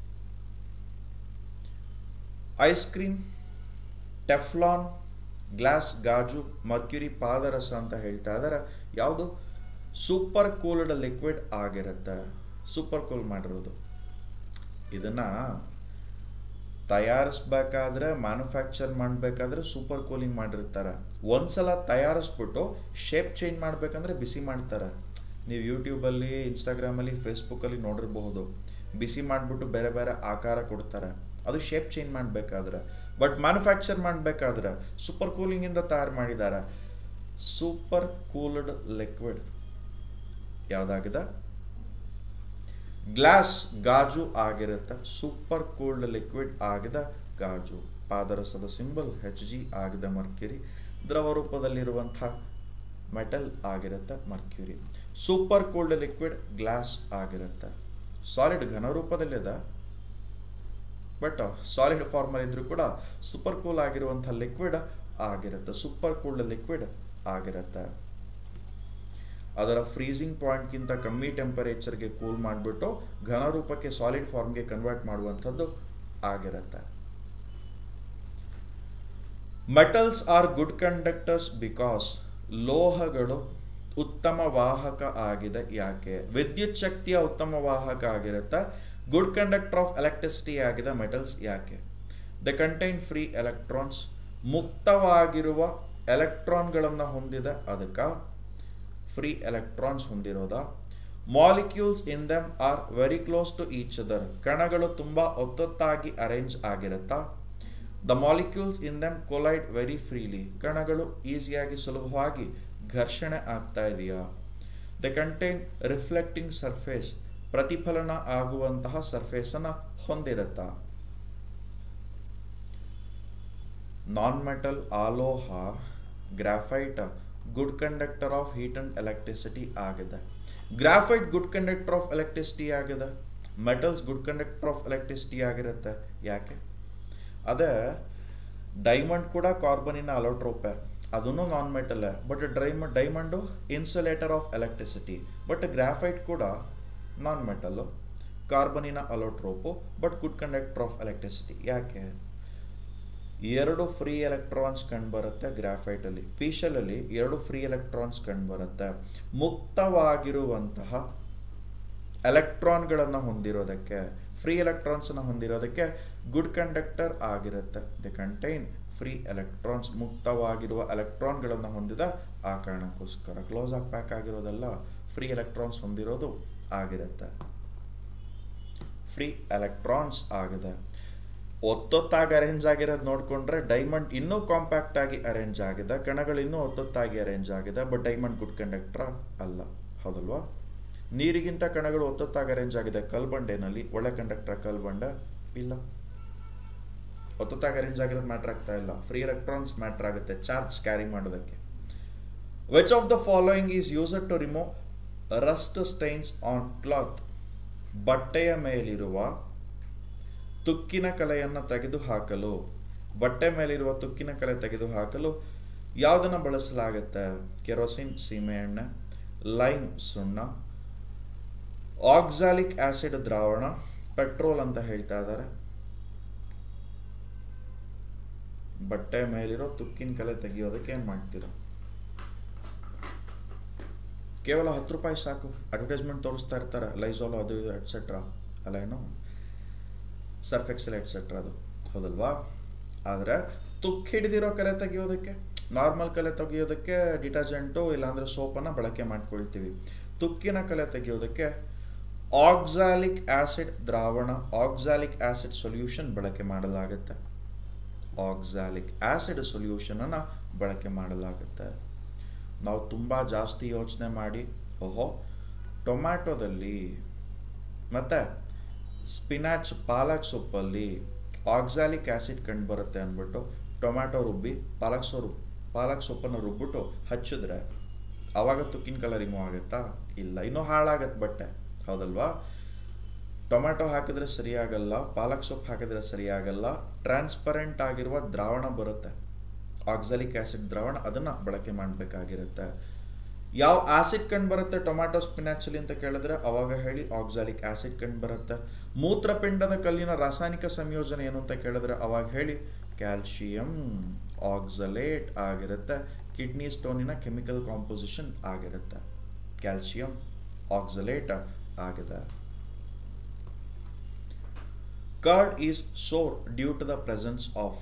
ಐಸ್ ಕ್ರೀಮ್ ಟೆಫ್ಲಾನ್ ಗ್ಲಾಸ್ ಗಾಜು ಮರ್ಕ್ಯುರಿ ಪಾದರಸ ಅಂತ ಹೇಳ್ತಾ ಇದ್ದಾರೆ. ಯಾವುದು? ಸೂಪರ್ ಕೂಲ್ಡ್ ಲಿಕ್ವಿಡ್ ಆಗಿರುತ್ತೆ. ಸೂಪರ್ ಕೂಲ್ ಮಾಡಿರೋದು. ಇದನ್ನ ತಯಾರಿಸ್ಬೇಕಾದ್ರೆ ಮ್ಯಾನುಫ್ಯಾಕ್ಚರ್ ಮಾಡಬೇಕಾದ್ರೆ ಸೂಪರ್ ಕೂಲಿಂಗ್ ಮಾಡಿರ್ತಾರೆ. ಒಂದ್ಸಲ ತಯಾರಿಸ್ಬಿಟ್ಟು ಶೇಪ್ ಚೇಂಜ್ ಮಾಡಬೇಕಂದ್ರೆ ಬಿಸಿ ಮಾಡ್ತಾರೆ. ನೀವು ಯೂಟ್ಯೂಬಲ್ಲಿ ಇನ್ಸ್ಟಾಗ್ರಾಮಲ್ಲಿ ಫೇಸ್ಬುಕ್ಕಲ್ಲಿ ನೋಡಿರಬಹುದು. ಬಿಸಿ ಮಾಡಿಬಿಟ್ಟು ಬೇರೆ ಬೇರೆ ಆಕಾರ ಕೊಡ್ತಾರೆ. ಅದು ಶೇಪ್ ಚೇಂಜ್ ಮಾಡಬೇಕಾದ್ರೆ. ಬಟ್ ಮ್ಯಾನುಫ್ಯಾಕ್ಚರ್ ಮಾಡಬೇಕಾದ್ರೆ ಸೂಪರ್ ಕೂಲಿಂಗಿಂದ ತಯಾರು ಮಾಡಿದ್ದಾರೆ ಸೂಪರ್ ಕೂಲ್ಡ್ ಲಿಕ್ವಿಡ್ ಯಾವುದಾಗಿದೆ? ಗ್ಲಾಸ್ ಗಾಜು ಆಗಿರುತ್ತೆ, ಸೂಪರ್ ಕೂಲ್ಡ್ ಲಿಕ್ವಿಡ್ ಆಗಿದ ಗಾಜು. ಪಾದರಸದ ಸಿಂಬಲ್ ಹೆಚ್ ಜಿ ಆಗಿದ ಮರ್ಕ್ಯುರಿ. ದ್ರವ ರೂಪದಲ್ಲಿರುವಂತಹ ಮೆಟಲ್ ಆಗಿರುತ್ತೆ mercury. Super cooled liquid glass ಆಗಿರುತ್ತೆ. ಸಾಲಿಡ್ ಘನ ರೂಪದಲ್ಲಿದೆ, ಬಟ್ ಸಾಲಿಡ್ ಫಾರ್ಮಲ್ ಇದ್ರೂ ಕೂಡ ಸೂಪರ್ ಕೂಲ್ ಆಗಿರುವಂತಹ ಲಿಕ್ವಿಡ್ ಆಗಿರುತ್ತೆ, ಸೂಪರ್ ಕೂಲ್ಡ್ ಲಿಕ್ವಿಡ್ ಆಗಿರುತ್ತೆ. ಅದರ ಫ್ರೀಸಿಂಗ್ ಪಾಯಿಂಟ್ಗಿಂತ ಕಮ್ಮಿ ಟೆಂಪರೇಚರ್ಗೆ ಕೂಲ್ ಮಾಡಿಬಿಟ್ಟು ಘನ ರೂಪಕ್ಕೆ ಸಾಲಿಡ್ ಫಾರ್ಮ್ಗೆ ಕನ್ವರ್ಟ್ ಮಾಡುವಂಥದ್ದು ಆಗಿರುತ್ತೆ. Metals are good conductors because ಲೋಹಗಳು ಉತ್ತಮ ವಾಹಕ ಆಗಿದೆ ಯಾಕೆ? ವಿದ್ಯುತ್ ಶಕ್ತಿಯ ಉತ್ತಮ ವಾಹಕ ಆಗಿರುತ್ತೆ. ಗುಡ್ ಕಂಡಕ್ಟರ್ ಆಫ್ ಎಲೆಕ್ಟ್ರಿಸಿಟಿ ಆಗಿದೆ ಮೆಟಲ್ಸ್ ಯಾಕೆ? ದ ಕಂಟೈನ್ ಫ್ರೀ ಎಲೆಕ್ಟ್ರಾನ್ಸ್ ಮುಕ್ತವಾಗಿರುವ ಎಲೆಕ್ಟ್ರಾನ್ಗಳನ್ನು ಹೊಂದಿದೆ. ಅದಕ್ಕೆ free electrons ಹೊಂದಿರೋದ. Molecules in them are very close to each other ಕಣಗಳು ತುಂಬಾ ಒತ್ತೊತ್ತಾಗಿ arrange ಆಗಿರುತ್ತಾ. The molecules in them collide very freely ಕಣಗಳು ಈಸಿಯಾಗಿ ಸುಲಭವಾಗಿ ಘರ್ಷಣೆ ಆಗ್ತಾ ಇದೆಯಾ? ದ ಕಂಟೈನ್ ರಿಫ್ಲೆಕ್ಟಿಂಗ್ ಸರ್ಫೇಸ್ ಪ್ರತಿಫಲನ ಆಗುವಂತಹ ಸರ್ಫೇಸನ್ನು ಹೊಂದಿರುತ್ತಾ. Non metal ಆಲೋಹ graphite good conductor of heat and electricity ಆಗಿದೆ. Graphite good conductor of electricity ಆಗಿದೆ. Metals good conductor of electricity ಆಗಿರುತ್ತೆ. ಯಾಕೆ? ಅದೇ ಡೈಮಂಡ್ ಕೂಡ ಕಾರ್ಬನಿನ ಅಲೋಟ್ರೋಪೆ. ಅದನ್ನು non metal but ಡ್ರೈಮ diamond insulator of electricity but graphite ಕೂಡ non metal ಕಾರ್ಬನಿನ allotrope but good conductor of electricity ಯಾಕೆ? ಎರಡು ಫ್ರೀ ಎಲೆಕ್ಟ್ರಾನ್ಸ್ ಕಂಡುಬರುತ್ತೆ ಗ್ರಾಫೈಟಲ್ಲಿ ಪೀಶಲಲ್ಲಿ ಎರಡು ಫ್ರೀ ಎಲೆಕ್ಟ್ರಾನ್ಸ್ ಕಂಡುಬರುತ್ತೆ. ಮುಕ್ತವಾಗಿರುವಂತಹ ಎಲೆಕ್ಟ್ರಾನ್ಗಳನ್ನು ಹೊಂದಿರೋದಕ್ಕೆ ಫ್ರೀ ಎಲೆಕ್ಟ್ರಾನ್ಸನ್ನು ಹೊಂದಿರೋದಕ್ಕೆ ಗುಡ್ ಕಂಡಕ್ಟರ್ ಆಗಿರುತ್ತೆ. ದಿ ಕಂಟೈನ್ ಫ್ರೀ ಎಲೆಕ್ಟ್ರಾನ್ಸ್ ಮುಕ್ತವಾಗಿರುವ ಎಲೆಕ್ಟ್ರಾನ್ಗಳನ್ನು ಹೊಂದಿದ ಆ ಕಾರಣಕ್ಕೋಸ್ಕರ. ಕ್ಲೋಸ್ ಆಗಿ ಪ್ಯಾಕ್ ಆಗಿರೋದೆಲ್ಲ ಫ್ರೀ ಎಲೆಕ್ಟ್ರಾನ್ಸ್ ಹೊಂದಿರೋದು ಆಗಿರುತ್ತೆ. ಫ್ರೀ ಎಲೆಕ್ಟ್ರಾನ್ಸ್ ಆಗಿದೆ. ಒತ್ತೊತ್ತಾಗಿ ಅರೇಂಜ್ ಆಗಿರೋದು ನೋಡಿಕೊಂಡ್ರೆ ಡೈಮಂಡ್ ಇನ್ನೂ ಕಾಂಪ್ಯಾಕ್ಟ್ ಆಗಿ ಅರೇಂಜ್ ಆಗಿದೆ. ಕಣಗಳು ಇನ್ನೂ ಒತ್ತೊತ್ತಾಗಿ ಅರೇಂಜ್ ಆಗಿದೆ. ಬಟ್ ಡೈಮಂಡ್ ಗುಡ್ ಕಂಡಕ್ಟರ್ ಅಲ್ಲ. ಹೌದಲ್ವಾ? ನೀರಿಗಿಂತ ಕಣಗಳು ಒತ್ತೊತ್ತಾಗಿ ಅರೇಂಜ್ ಆಗಿದೆ. ಕಲ್ಬಂಡೆನಲ್ಲಿ ಒಳ್ಳೆ ಕಂಡಕ್ಟರ್ ಕಲ್ಬಂಡ ಇಲ್ಲ. ಒತ್ತೊತ್ತಾಗಿ ಅರೇಂಜ್ ಆಗಿರೋದು ಮ್ಯಾಟ್ರ್ ಆಗ್ತಾ ಇಲ್ಲ. ಫ್ರೀ ಎಲೆಕ್ಟ್ರಾನ್ಸ್ ಮ್ಯಾಟ್ರ್ ಆಗುತ್ತೆ ಚಾರ್ಜ್ ಕ್ಯಾರಿ ಮಾಡೋದಕ್ಕೆ. Which of the following is used to remove rust stains on cloth ಬಟ್ಟೆಯ ಮೇಲಿರುವ ತುಕ್ಕಿನ ಕಲೆಯನ್ನು ತೆಗೆದುಹಾಕಲು, ಬಟ್ಟೆ ಮೇಲಿರುವ ತುಕ್ಕಿನ ಕಲೆ ತೆಗೆದುಹಾಕಲು ಯಾವುದನ್ನು ಬಳಸಲಾಗುತ್ತೆ? ಕೆರೋಸಿನ್ ಸೀಮೆಎಣ್ಣೆ ಲೈಮ್ ಸುಣ್ಣ, ಆಕ್ಸಾಲಿಕ್ ಆಸಿಡ್ ದ್ರಾವಣ, ಪೆಟ್ರೋಲ್ ಅಂತ ಹೇಳ್ತಾ ಇದ್ದಾರೆ. ಬಟ್ಟೆ ಮೇಲಿರೋ ತುಕ್ಕಿನ ಕಲೆ ತೆಗೆಯೋದಕ್ಕೆ ಏನು ಮಾಡ್ತೀರಾ? ಕೇವಲ ಹತ್ತು ರೂಪಾಯಿ ಸಾಕು. ಅಡ್ವರ್ಟೈಸ್ಮೆಂಟ್ ತೋರಿಸ್ತಾ ಇರ್ತಾರೆ ಲೈಸೋಲ್ ಅದು ಇದು ಎಟ್ಸೆಟ್ರಾ ಅಲ್ಲ ಏನು ಸರ್ಫ್ ಎಕ್ಸೆಲ್ ಎಟ್ಸೆಟ್ರಾ ಅದು. ಹೌದಲ್ವಾ? ಆದರೆ ತುಕ್ ಹಿಡಿದಿರೋ ಕಲೆ ತೆಗೆಯೋದಕ್ಕೆ ನಾರ್ಮಲ್ ಕಲೆ ತೆಗೆಯೋದಕ್ಕೆ ಡಿಟರ್ಜೆಂಟು ಇಲ್ಲಾಂದರೆ ಸೋಪನ್ನು ಬಳಕೆ ಮಾಡ್ಕೊಳ್ತೀವಿ. ತುಕ್ಕಿನ ಕಲೆ ತೆಗೆಯೋದಕ್ಕೆ ಆಕ್ಸಾಲಿಕ್ ಆ್ಯಸಿಡ್ ದ್ರಾವಣ ಆಕ್ಸಾಲಿಕ್ ಆ್ಯಸಿಡ್ ಸೊಲ್ಯೂಷನ್ ಬಳಕೆ ಮಾಡಲಾಗುತ್ತೆ. ಆಕ್ಸಾಲಿಕ್ ಆ್ಯಸಿಡ್ ಸೊಲ್ಯೂಷನನ್ನು ಬಳಕೆ ಮಾಡಲಾಗುತ್ತೆ. ನಾವು ತುಂಬ ಜಾಸ್ತಿ ಯೋಚನೆ ಮಾಡಿ, ಓಹೋ, ಟೊಮ್ಯಾಟೊದಲ್ಲಿ ಮತ್ತು ಸ್ಪಿನಾಚ್ ಪಾಲಕ್ ಸೊಪ್ಪಲ್ಲಿ ಆಕ್ಸಾಲಿಕ್ ಆ್ಯಸಿಡ್ ಕಂಡು ಬರುತ್ತೆ ಅಂದ್ಬಿಟ್ಟು ಟೊಮ್ಯಾಟೊ ರುಬ್ಬಿ ಪಾಲಕ್ ಸೊ ರುಬ್ ಪಾಲಕ್ ಸೊಪ್ಪನ್ನು ರುಬ್ಬಿಟ್ಟು ಹಚ್ಚಿದ್ರೆ ಆವಾಗ ತುಕ್ಕಿನ ಕಲರ್ ರಿಮೂವ್ ಆಗುತ್ತಾ? ಇಲ್ಲ, ಇನ್ನೂ ಹಾಳಾಗತ್ತೆ ಬಟ್ಟೆ. ಹೌದಲ್ವಾ? ಟೊಮ್ಯಾಟೊ ಹಾಕಿದ್ರೆ ಸರಿಯಾಗಲ್ಲ, ಪಾಲಕ್ ಸೊಪ್ಪು ಹಾಕಿದ್ರೆ ಸರಿಯಾಗಲ್ಲ ಟ್ರಾನ್ಸ್ಪರೆಂಟ್ ಆಗಿರುವ ದ್ರಾವಣ ಬರುತ್ತೆ. ಆಕ್ಸಾಲಿಕ್ ಆ್ಯಸಿಡ್ ದ್ರಾವಣ, ಅದನ್ನು ಬಳಕೆ ಮಾಡಬೇಕಾಗಿರುತ್ತೆ. ಯಾವ ಆಸಿಡ್ ಕಂಡು ಬರುತ್ತೆ? ಟೊಮ್ಯಾಟೊ ಸ್ಪಿನಾಚಲ್ಲಿ ಅಂತ ಕೇಳಿದ್ರೆ ಅವಾಗ ಹೇಳಿ, ಆಕ್ಸಾಲಿಕ್ ಆಸಿಡ್ ಕಂಡು ಬರುತ್ತೆ. ಮೂತ್ರಪಿಂಡದ ಕಲ್ಲಿನ ರಾಸಾಯನಿಕ ಸಂಯೋಜನೆ ಏನು ಅಂತ ಕೇಳಿದ್ರೆ ಅವಾಗ ಹೇಳಿ, ಕ್ಯಾಲ್ಶಿಯಂ ಆಕ್ಸಲೇಟ್ ಆಗಿರುತ್ತೆ. ಕಿಡ್ನಿ ಸ್ಟೋನಿನ ಕೆಮಿಕಲ್ ಕಾಂಪೋಸಿಷನ್ ಆಗಿರುತ್ತೆ. ಕ್ಯಾಲ್ಶಿಯಂ ಆಕ್ಸಲೇಟ್ ಆಗಿದೆ. Curd is sour due to the presence of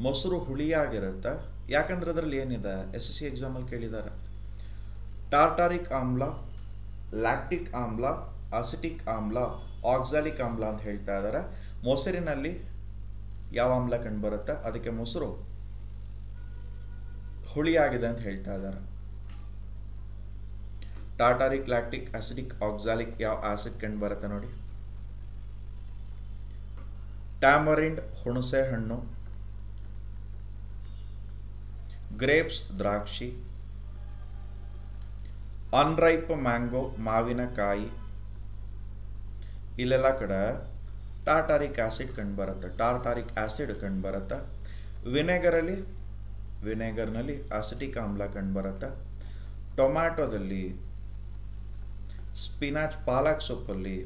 ಮೊಸರು ಹುಳಿಯಾಗಿರುತ್ತೆ. ಯಾಕಂದ್ರೆ ಅದರಲ್ಲಿ ಏನಿದೆ? ಎಸ್ ಎಸ್ ಸಿ ಎಕ್ಸಾಮಲ್ಲಿ ಕೇಳಿದ್ದಾರೆ. ಟಾರ್ಟಾರಿಕ್ ಆಮ್ಲ, ಲ್ಯಾಕ್ಟಿಕ್ ಆಮ್ಲ, ಅಸಿಟಿಕ್ ಆಮ್ಲ, ಆಕ್ಸಾಲಿಕ್ ಆಮ್ಲ ಅಂತ ಹೇಳ್ತಾ ಇದ್ದಾರೆ ಮೊಸರಿನಲ್ಲಿ ಯಾವ ಆಮ್ಲ ಕಂಡು ಬರುತ್ತೆ? ಅದಕ್ಕೆ ಮೊಸರು ಹುಳಿಯಾಗಿದೆ ಅಂತ ಹೇಳ್ತಾ ಇದ್ದಾರೆ ಟಾಟಾರಿಕ್ ಲ್ಯಾಕ್ಟಿಕ್, ಅಸಿಡಿಕ್, ಆಕ್ಸಾಲಿಕ್ ಯಾವ ಆಸಿಡ್ ಕಂಡು ಬರುತ್ತೆ ನೋಡಿ? ಟ್ಯಾಮರಿಂಡ್ ಹುಣಸೆ ಹಣ್ಣು, ಗ್ರೇಪ್ಸ್, ದ್ರಾಕ್ಷಿ ಅನ್ರೈಪ್ ಮ್ಯಾಂಗೋ, ಮಾವಿನಕಾಯಿ, ಇಲ್ಲೆಲ್ಲ ಕಡೆ ಟಾಟಾರಿಕ್ ಆ್ಯಸಿಡ್ ಕಂಡು ಬರುತ್ತೆ. ಟಾರ್ಟಾರಿಕ್ ಆ್ಯಸಿಡ್ ಕಂಡು ಬರುತ್ತೆ. ವಿನೆಗರಲ್ಲಿ, ವಿನೆಗರ್ನಲ್ಲಿ ಅಸಿಟಿಕ್ ಆಮ್ಲ ಕಂಡು ಬರುತ್ತೆ. ಟೊಮ್ಯಾಟೊದಲ್ಲಿ ಸ್ಪಿನಾಚ್, ಪಾಲಕ್ ಸೊಪ್ಪಲ್ಲಿ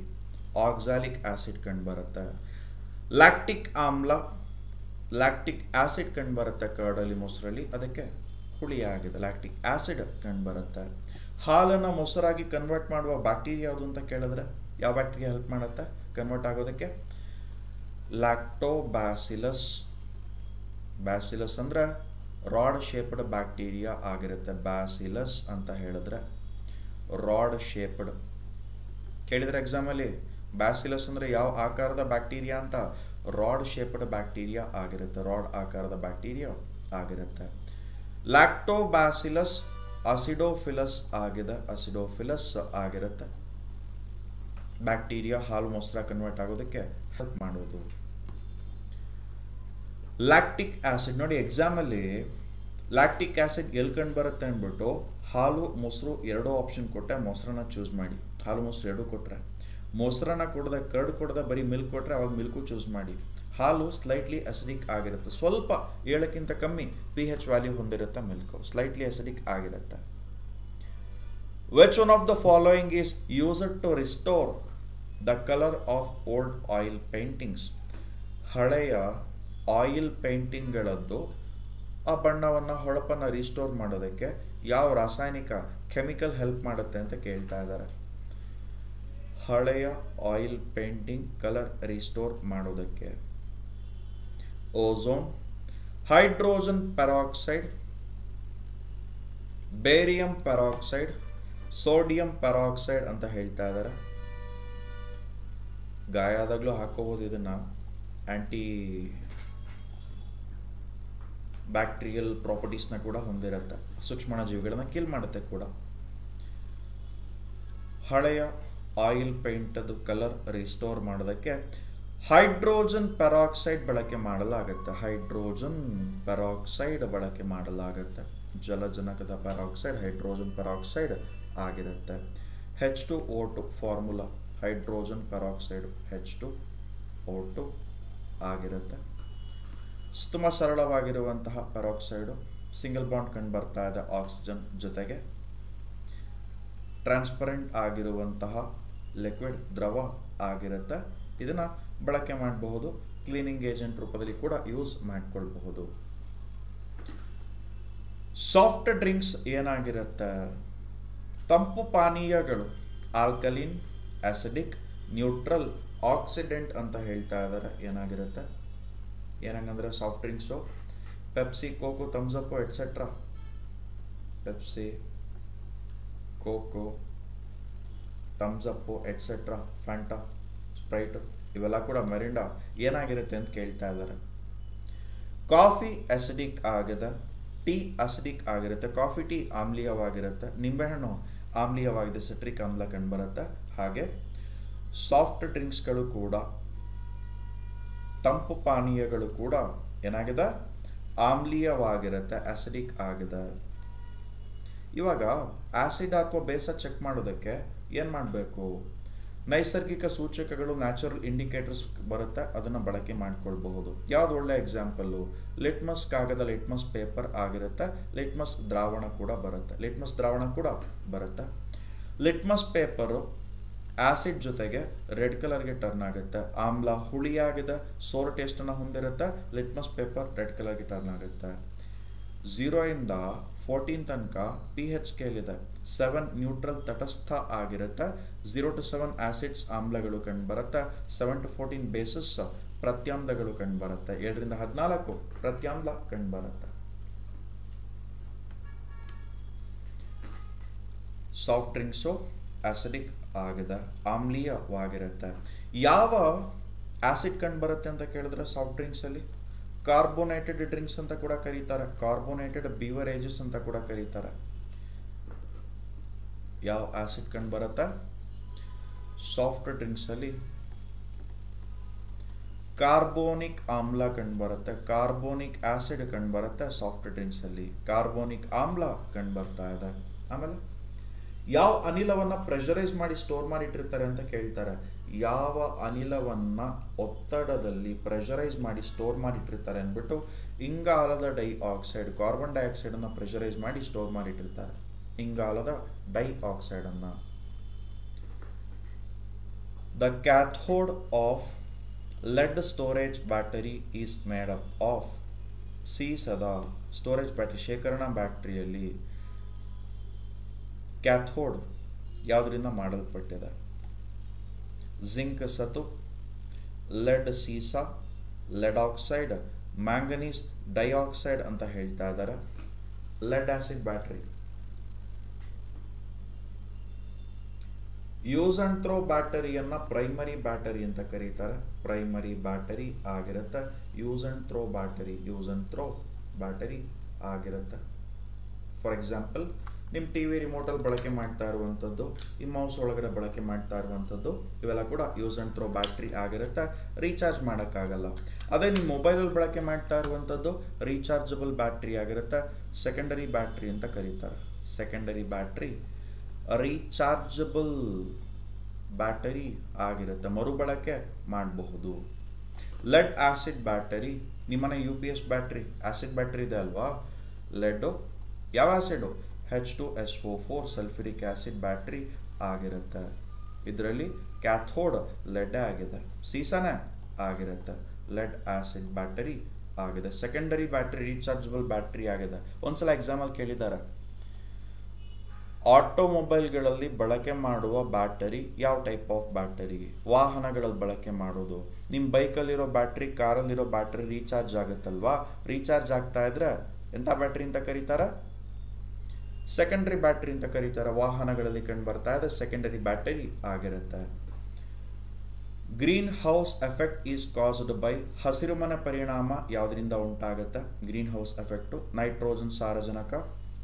ಆಕ್ಸಾಲಿಕ್ ಆ್ಯಸಿಡ್ ಕಂಡು ಬರುತ್ತೆ. ಲ್ಯಾಕ್ಟಿಕ್ ಆಮ್ಲ, ಲ್ಯಾಕ್ಟಿಕ್ ಆ್ಯಸಿಡ್ ಕಂಡು ಬರುತ್ತೆ ಕರ್ಡಲ್ಲಿ ಮೊಸರಲ್ಲಿ. ಅದಕ್ಕೆ ಹುಳಿ ಆಗಿದೆ. ಲ್ಯಾಕ್ಟಿಕ್ ಆ್ಯಸಿಡ್ ಕಂಡು ಬರುತ್ತೆ. ಹಾಲನ್ನು ಮೊಸರಾಗಿ ಕನ್ವರ್ಟ್ ಮಾಡುವ ಬ್ಯಾಕ್ಟೀರಿಯಾ ಯಾವುದು ಅಂತ ಕೇಳಿದ್ರೆ ಯಾವ ಬ್ಯಾಕ್ಟೀರಿಯಾ ಹೆಲ್ಪ್ ಮಾಡುತ್ತೆ? ಕನ್ವರ್ಟ್ ಆಗೋದಕ್ಕೆ ಲ್ಯಾಕ್ಟೋಬ್ಯಾಸಿಲಸ್ ಬ್ಯಾಸಿಲಸ್ ಅಂದ್ರೆ ರಾಡ್ ಶೇಪ್ಡ್ ಬ್ಯಾಕ್ಟೀರಿಯಾ ಆಗಿರುತ್ತೆ. ಬ್ಯಾಸಿಲಸ್ ಅಂತ ಹೇಳಿದ್ರೆ ರಾಡ್ ಶೇಪ್ಡ್ ಕೇಳಿದ್ರೆ ಎಕ್ಸಾಮಲ್ಲಿ ಬ್ಯಾಸಿಲಸ್ ಅಂದ್ರೆ ಯಾವ ಆಕಾರದ ಬ್ಯಾಕ್ಟೀರಿಯಾ ಅಂತ? ರಾಡ್ ಶೇಪ್ಡ್ ಬ್ಯಾಕ್ಟೀರಿಯಾ ಆಗಿರುತ್ತೆ. ರಾಡ್ ಆಕಾರದ ಬ್ಯಾಕ್ಟೀರಿಯಾ ಆಗಿರುತ್ತೆ. ಲ್ಯಾಕ್ಟೋಬ್ಯಾಸಿಲಸ್ ಅಸಿಡೋಫಿಲಸ್ ಆಗಿದೆ ಅಸಿಡೋಫಿಲಸ್ ಆಗಿರುತ್ತೆ. ಬ್ಯಾಕ್ಟೀರಿಯಾ ಹಾಲು, ಮೊಸರ ಕನ್ವರ್ಟ್ ಆಗೋದಕ್ಕೆ ಹೆಲ್ಪ್ ಮಾಡೋದು ಲ್ಯಾಕ್ಟಿಕ್ ಆಸಿಡ್ ನೋಡಿ ಎಕ್ಸಾಮಲ್ಲಿ ಲ್ಯಾಕ್ಟಿಕ್ ಆಸಿಡ್ ಎಲ್ಲಿ ಕಂಡು ಬರುತ್ತೆ ಅಂದ್ಬಿಟ್ಟು ಹಾಲು, ಮೊಸರು ಎರಡೂ ಆಪ್ಷನ್ ಕೊಟ್ಟೆ ಮೊಸರನ್ನ ಚೂಸ್ ಮಾಡಿ. ಹಾಲು, ಮೊಸರು ಎರಡೂ ಕೊಟ್ಟರೆ ಮೊಸರನ್ನ ಕೊಡದೆ ಕರ್ಡ್ ಕೊಡದೆ ಬರೀ ಮಿಲ್ಕ್ ಕೊಟ್ಟರೆ ಅವಾಗ ಮಿಲ್ಕು ಚೂಸ್ ಮಾಡಿ. ಹಾಲು ಸ್ಲೈಟ್ಲಿ ಅಸಿಡಿಕ್ ಆಗಿರುತ್ತೆ. ಸ್ವಲ್ಪ ಏಳಕ್ಕಿಂತ ಕಮ್ಮಿ ಪಿ ಹೆಚ್ ವ್ಯಾಲ್ಯೂ ಹೊಂದಿರುತ್ತೆ ಮಿಲ್ಕು ಸ್ಲೈಟ್ಲಿ ಅಸಿಡಿಕ್ ಆಗಿರುತ್ತೆ. Which one of the following is used to restore the colour of old oil paintings ಹಳೆಯ ಆಯಿಲ್ ಪೇಂಟಿಂಗ್ಗಳದ್ದು ಆ ಬಣ್ಣವನ್ನು ಹೊಳಪನ್ನು ರಿಸ್ಟೋರ್ ಮಾಡೋದಕ್ಕೆ ಯಾವ ರಾಸಾಯನಿಕ ಕೆಮಿಕಲ್ ಹೆಲ್ಪ್ ಮಾಡುತ್ತೆ ಅಂತ ಕೇಳ್ತಾ ಇದ್ದಾರೆ. ಹಳೆಯ ಆಯಿಲ್ ಪೇಂಟಿಂಗ್ ಕಲರ್ ರಿಸ್ಟೋರ್ ಮಾಡೋದಕ್ಕೆ. Ozone hydrogen peroxide barium peroxide sodium peroxide ಅಂತ ಹೇಳ್ತಾ ಇದ್ದಾರೆ. ಗಾಯ ಆದಾಗಲೂ ಹಾಕೋಬೋದು ಇದನ್ನ. ಆಂಟಿ ಬ್ಯಾಕ್ಟೀರಿಯಲ್ ಪ್ರಾಪರ್ಟೀಸ್ನ ಕೂಡ ಹೊಂದಿರುತ್ತೆ. ಸೂಕ್ಷ್ಮಣ ಜೀವಿಗಳನ್ನ ಕಿಲ್ ಮಾಡುತ್ತೆ ಕೂಡ. ಹಳೆಯ ಆಯಿಲ್ ಪೇಂಟದು ಕಲರ್ ರಿಸ್ಟೋರ್ ಮಾಡೋದಕ್ಕೆ ಹೈಡ್ರೋಜನ್ ಪೆರಾಕ್ಸೈಡ್ ಬಳಕೆ ಮಾಡಲಾಗುತ್ತೆ. ಹೈಡ್ರೋಜನ್ ಪೆರಾಕ್ಸೈಡ್ ಬಳಕೆ ಮಾಡಲಾಗುತ್ತೆ. ಜಲಜನಕದ ಪೆರಾಕ್ಸೈಡ್, ಹೈಡ್ರೋಜನ್ ಪೆರಾಕ್ಸೈಡ್ ಆಗಿರುತ್ತೆ. H two O two formula hydrogen peroxide H two O two ಆಗಿರುತ್ತೆ. ತುಂಬ ಸರಳವಾಗಿರುವಂತಹ ಪೆರಾಕ್ಸೈಡು ಸಿಂಗಲ್ ಬಾಂಡ್ ಕಂಡು ಬರ್ತಾ ಇದೆ ಆಕ್ಸಿಜನ್ ಜೊತೆಗೆ. ಟ್ರಾನ್ಸ್ಪರೆಂಟ್ ಆಗಿರುವಂತಹ ಲಿಕ್ವಿಡ್ ದ್ರವ ಆಗಿರುತ್ತೆ. ಇದನ್ನು ಬಳಕೆ ಮಾಡಬಹುದು ಕ್ಲೀನಿಂಗ್ ಏಜೆಂಟ್ ರೂಪದಲ್ಲಿ ಕೂಡ ಯೂಸ್ ಮಾಡಿಕೊಳ್ಬಹುದು. ಸಾಫ್ಟ್ ಡ್ರಿಂಕ್ಸ್ ಏನಾಗಿರುತ್ತೆ? ತಂಪು ಪಾನೀಯಗಳು ಆಲ್ಕಲಿನ್ ಆಸಿಡಿಕ್ ನ್ಯೂಟ್ರಲ್ ಆಕ್ಸಿಡೆಂಟ್ ಅಂತ ಹೇಳ್ತಾ ಇದ್ದಾರೆ ಏನಾಗಿರುತ್ತೆ? ಏನಂಗಂದ್ರೆ soft drinks Pepsi Coco Thums Up etcetera Pepsi Coco Thums Up etcetera Fanta Sprite ಇವೆಲ್ಲ ಕೂಡ ಮೆರಿಂಡಾ ಏನಾಗಿರುತ್ತೆ ಅಂತ ಕೇಳ್ತಾ ಇದ್ದಾರೆ. ಕಾಫಿ ಅಸಿಡಿಕ್ ಆಗಿದೆ, ಟೀ ಅಸಿಡಿಕ್ ಆಗಿರುತ್ತೆ, ಕಾಫಿ ಟೀ ಆಮ್ಲೀಯವಾಗಿರುತ್ತೆ, ನಿಂಬೆಹಣ್ಣು ಆಮ್ಲೀಯವಾಗಿದೆ ಸಿಟ್ರಿಕ್ ಆಮ್ಲ ಕಂಡುಬರುತ್ತೆ ಹಾಗೆ ಸಾಫ್ಟ್ ಡ್ರಿಂಕ್ಸ್ಗಳು ಕೂಡ, ತಂಪು ಪಾನೀಯಗಳು ಕೂಡ ಏನಾಗಿದೆ? ಆಮ್ಲೀಯವಾಗಿರುತ್ತೆ ಆಸಿಡಿಕ್ ಆಗಿದೆ. ಇವಾಗ ಆಸಿಡ್ ಅಥವಾ ಬೇಸ ಚೆಕ್ ಮಾಡೋದಕ್ಕೆ ಏನು ಮಾಡಬೇಕು? ನೈಸರ್ಗಿಕ ಸೂಚಕಗಳು ನ್ಯಾಚುರಲ್ ಇಂಡಿಕೇಟರ್ಸ್ ಬರುತ್ತೆ, ಅದನ್ನು ಬಳಕೆ ಮಾಡಿಕೊಳ್ಬಹುದು. ಯಾವ್ದು ಒಳ್ಳೆ ಎಕ್ಸಾಂಪಲ್ಲು ಲಿಟ್ಮಸ್ ಕಾಗದ ಲಿಟ್ಮಸ್ ಪೇಪರ್ ಆಗಿರುತ್ತೆ ಲಿಟ್ಮಸ್ ದ್ರಾವಣ ಕೂಡ ಬರುತ್ತೆ. ಲಿಟ್ಮಸ್ ದ್ರಾವಣ ಕೂಡ ಬರುತ್ತೆ. ಲಿಟ್ಮಸ್ ಪೇಪರು ಆಸಿಡ್ ಜೊತೆಗೆ ರೆಡ್ ಕಲರ್ಗೆ ಟರ್ನ್ ಆಗುತ್ತೆ. ಆಮ್ಲ ಹುಳಿಯಾಗಿದೆ, ಸೋರ್ ಟೇಸ್ಟನ್ನು ಹೊಂದಿರುತ್ತೆ ಲಿಟ್ಮಸ್ ಪೇಪರ್ ರೆಡ್ ಕಲರ್ಗೆ ಟರ್ನ್ ಆಗುತ್ತೆ. ಝೀರೋಯಿಂದ ಫೋರ್ಟೀನ್ ತನಕ ಪಿ ಹೆಚ್ ಸ್ಕೇಲ್ ಇದೆ ಸೆವೆನ್ ನ್ಯೂಟ್ರಲ್ ತಟಸ್ಥ ಆಗಿರುತ್ತೆ. ಝೀರೋ ಟು ಸೆವೆನ್ ಆಸಿಡ್ಸ್ ಆಮ್ಲಗಳು ಕಂಡುಬರುತ್ತೆ. ಸೆವೆನ್ ಟು ಫೋರ್ಟೀನ್ ಬೇಸಸ್ ಪ್ರತ್ಯಾಮ್ಲಗಳು ಕಂಡುಬರುತ್ತೆ. ಏಳರಿಂದ ಹದಿನಾಲ್ಕು ಪ್ರತ್ಯಾಮ್ಲ ಕಂಡುಬರುತ್ತೆ. ಸಾಫ್ಟ್ ಡ್ರಿಂಕ್ಸು ಆಸಿಡಿಕ್ ಆಗಿದೆ. ಆಮ್ಲೀಯವಾಗಿರುತ್ತೆ. ಯಾವ ಆಸಿಡ್ ಕಂಡುಬರುತ್ತೆ ಅಂತ ಕೇಳಿದ್ರೆ ಸಾಫ್ಟ್ ಡ್ರಿಂಕ್ಸಲ್ಲಿ ಕಾರ್ಬೋನೇಟೆಡ್ ಡ್ರಿಂಕ್ಸ್ ಅಂತ ಕೂಡ ಕರೀತಾರೆ ಕಾರ್ಬೋನೇಟೆಡ್ ಬೀವರೇಜಸ್ ಅಂತ ಕೂಡ ಕರೀತಾರೆ. ಯಾವ ಆಸಿಡ್ ಕಂಡು ಬರುತ್ತೆ? ಸಾಫ್ಟ್ ಡ್ರಿಂಕ್ಸಲ್ಲಿ ಕಾರ್ಬೋನಿಕ್ ಆಮ್ಲ ಕಂಡು ಬರುತ್ತೆ ಕಾರ್ಬೋನಿಕ್ ಆಸಿಡ್ ಕಂಡು ಬರುತ್ತೆ ಸಾಫ್ಟ್ ಡ್ರಿಂಕ್ಸಲ್ಲಿ ಕಾರ್ಬೋನಿಕ್ ಆಮ್ಲ ಕಂಡು ಬರ್ತಾ ಇದೆ. ಆಮೇಲೆ, ಯಾವ ಅನಿಲವನ್ನ ಪ್ರೆಷರೈಸ್ ಮಾಡಿ ಸ್ಟೋರ್ ಮಾಡಿ ಇಟ್ಟಿರ್ತಾರೆ ಅಂತ ಕೇಳ್ತಾರೆ. ಯಾವ ಅನಿಲವನ್ನ ಒತ್ತಡದಲ್ಲಿ ಪ್ರೆಷರೈಸ್ ಮಾಡಿ ಸ್ಟೋರ್ ಮಾಡಿ ಇಟ್ಟಿರ್ತಾರೆ ಅಂದ್ಬಿಟ್ಟು ಇಂಗಾಲದ ಡೈ ಆಕ್ಸೈಡ್ ಕಾರ್ಬನ್ ಡೈಆಕ್ಸೈಡ್ ಅನ್ನ ಪ್ರೆಷರೈಸ್ ಮಾಡಿ ಸ್ಟೋರ್ ಮಾಡಿಟ್ಟಿರ್ತಾರೆ. ಇಂಗಾಲದ ಡೈ ಆಕ್ಸೈಡ್ ಅನ್ನ the cathode of lead storage battery is made up of ಸದಾ ಸ್ಟೋರೇಜ್ ಬ್ಯಾಟರಿ ಶೇಖರಣಾ ಬ್ಯಾಟರಿಯಲ್ಲಿ ಕ್ಯಾಥೋಡ್ ಯಾವುದರಿಂದ ಮಾಡಲ್ಪಟ್ಟಿದೆ? ಜಿಂಕ್ ಸತು, ಲೆಡ್ ಸೀಸಾ, ಲೆಡ್ ಆಕ್ಸೈಡ್, ಮ್ಯಾಂಗನೀಸ್ ಡೈಆಕ್ಸೈಡ್ ಅಂತ ಹೇಳ್ತಾ ಇದ್ದಾರೆ lead acid battery. Use and throw ಬ್ಯಾಟರಿಯನ್ನ primary battery ಅಂತ ಕರೀತಾರೆ. ಪ್ರೈಮರಿ ಬ್ಯಾಟರಿ ಆಗಿರುತ್ತೆ use and throw battery use and throw battery ಆಗಿರುತ್ತೆ. ಫಾರ್ ಎಕ್ಸಾಂಪಲ್ ನಿಮ್ಮ ಟಿ ವಿ ರಿಮೋಟಲ್ಲಿ ಬಳಕೆ ಮಾಡ್ತಾ ಇರುವಂಥದ್ದು ಈ ಮೌಸ್ ಒಳಗಡೆ ಬಳಕೆ ಮಾಡ್ತಾ ಇರುವಂಥದ್ದು ಇವೆಲ್ಲ ಕೂಡ ಯೂಸ್ ಆ್ಯಂಡ್ ಥ್ರೋ ಬ್ಯಾಟ್ರಿ ಆಗಿರುತ್ತೆ. ರೀಚಾರ್ಜ್ ಮಾಡೋಕ್ಕಾಗಲ್ಲ. ಅದೇ ನಿಮ್ಮ ಮೊಬೈಲಲ್ಲಿ ಬಳಕೆ ಮಾಡ್ತಾ ಇರುವಂಥದ್ದು ರೀಚಾರ್ಜಬಲ್ ಬ್ಯಾಟ್ರಿ ಆಗಿರುತ್ತೆ. ಸೆಕೆಂಡರಿ ಬ್ಯಾಟ್ರಿ ಅಂತ ಕರೀತಾರೆ. ಸೆಕೆಂಡರಿ ಬ್ಯಾಟ್ರಿ ರೀಚಾರ್ಜಬಲ್ ಬ್ಯಾಟರಿ ಆಗಿರುತ್ತೆ. ಮರುಬಳಕೆ ಮಾಡಬಹುದು. ಲೆಡ್ ಆ್ಯಸಿಡ್ ಬ್ಯಾಟರಿ ನಿಮ್ಮನೆ U P S battery acid battery ಇದೆ ಅಲ್ವಾ? ಲೆಡ್ಡು ಯಾವ acid H two S O four sulphuric acid battery ಆಗಿರುತ್ತೆ. ಇದರಲ್ಲಿ ಕ್ಯಾಥೋಡ್ ಲೆಡ್ ಆಗಿದೆ. ಸೀಸನೇ ಆಗಿರುತ್ತೆ. ಲೆಡ್ ಆಸಿಡ್ ಬ್ಯಾಟರಿ ಆಗಿದೆ. ಸೆಕೆಂಡರಿ ಬ್ಯಾಟ್ರಿ ರೀಚಾರ್ಜಬಲ್ ಬ್ಯಾಟ್ರಿ ಆಗಿದೆ. ಒಂದ್ಸಲ ಎಕ್ಸಾಮಲ್ಲಿ ಕೇಳಿದ್ದಾರೆ. ಆಟೋಮೊಬೈಲ್ಗಳಲ್ಲಿ ಬಳಕೆ ಮಾಡುವ ಬ್ಯಾಟರಿ ಯಾವ ಟೈಪ್ ಆಫ್ ಬ್ಯಾಟರಿ ವಾಹನಗಳಲ್ಲಿ ಬಳಕೆ ಮಾಡೋದು ನಿಮ್ಮ ಬೈಕಲ್ಲಿರೋ ಬ್ಯಾಟ್ರಿ ಕಾರಲ್ಲಿರೋ ಬ್ಯಾಟ್ರಿ ರೀಚಾರ್ಜ್ ಆಗುತ್ತಲ್ವಾ? ರೀಚಾರ್ಜ್ ಆಗ್ತಾ ಇದ್ರೆ ಎಂಥ ಬ್ಯಾಟ್ರಿ ಅಂತ ಕರೀತಾರೆ? ಸೆಕೆಂಡರಿ ಬ್ಯಾಟ್ರಿ ಅಂತ ಕರೀತಾರೆ, ವಾಹನಗಳಲ್ಲಿ ಕಂಡು ಬರ್ತಾ ಇದೆ ಸೆಕೆಂಡರಿ ಬ್ಯಾಟರಿ ಆಗಿರುತ್ತೆ. Greenhouse effect is caused by ಹಸಿರುಮನೆ ಪರಿಣಾಮ ಯಾವುದರಿಂದ ಉಂಟಾಗುತ್ತೆ? ಗ್ರೀನ್ ಹೌಸ್ ಎಫೆಕ್ಟು ನೈಟ್ರೋಜನ್ ಸಾರಜನಕ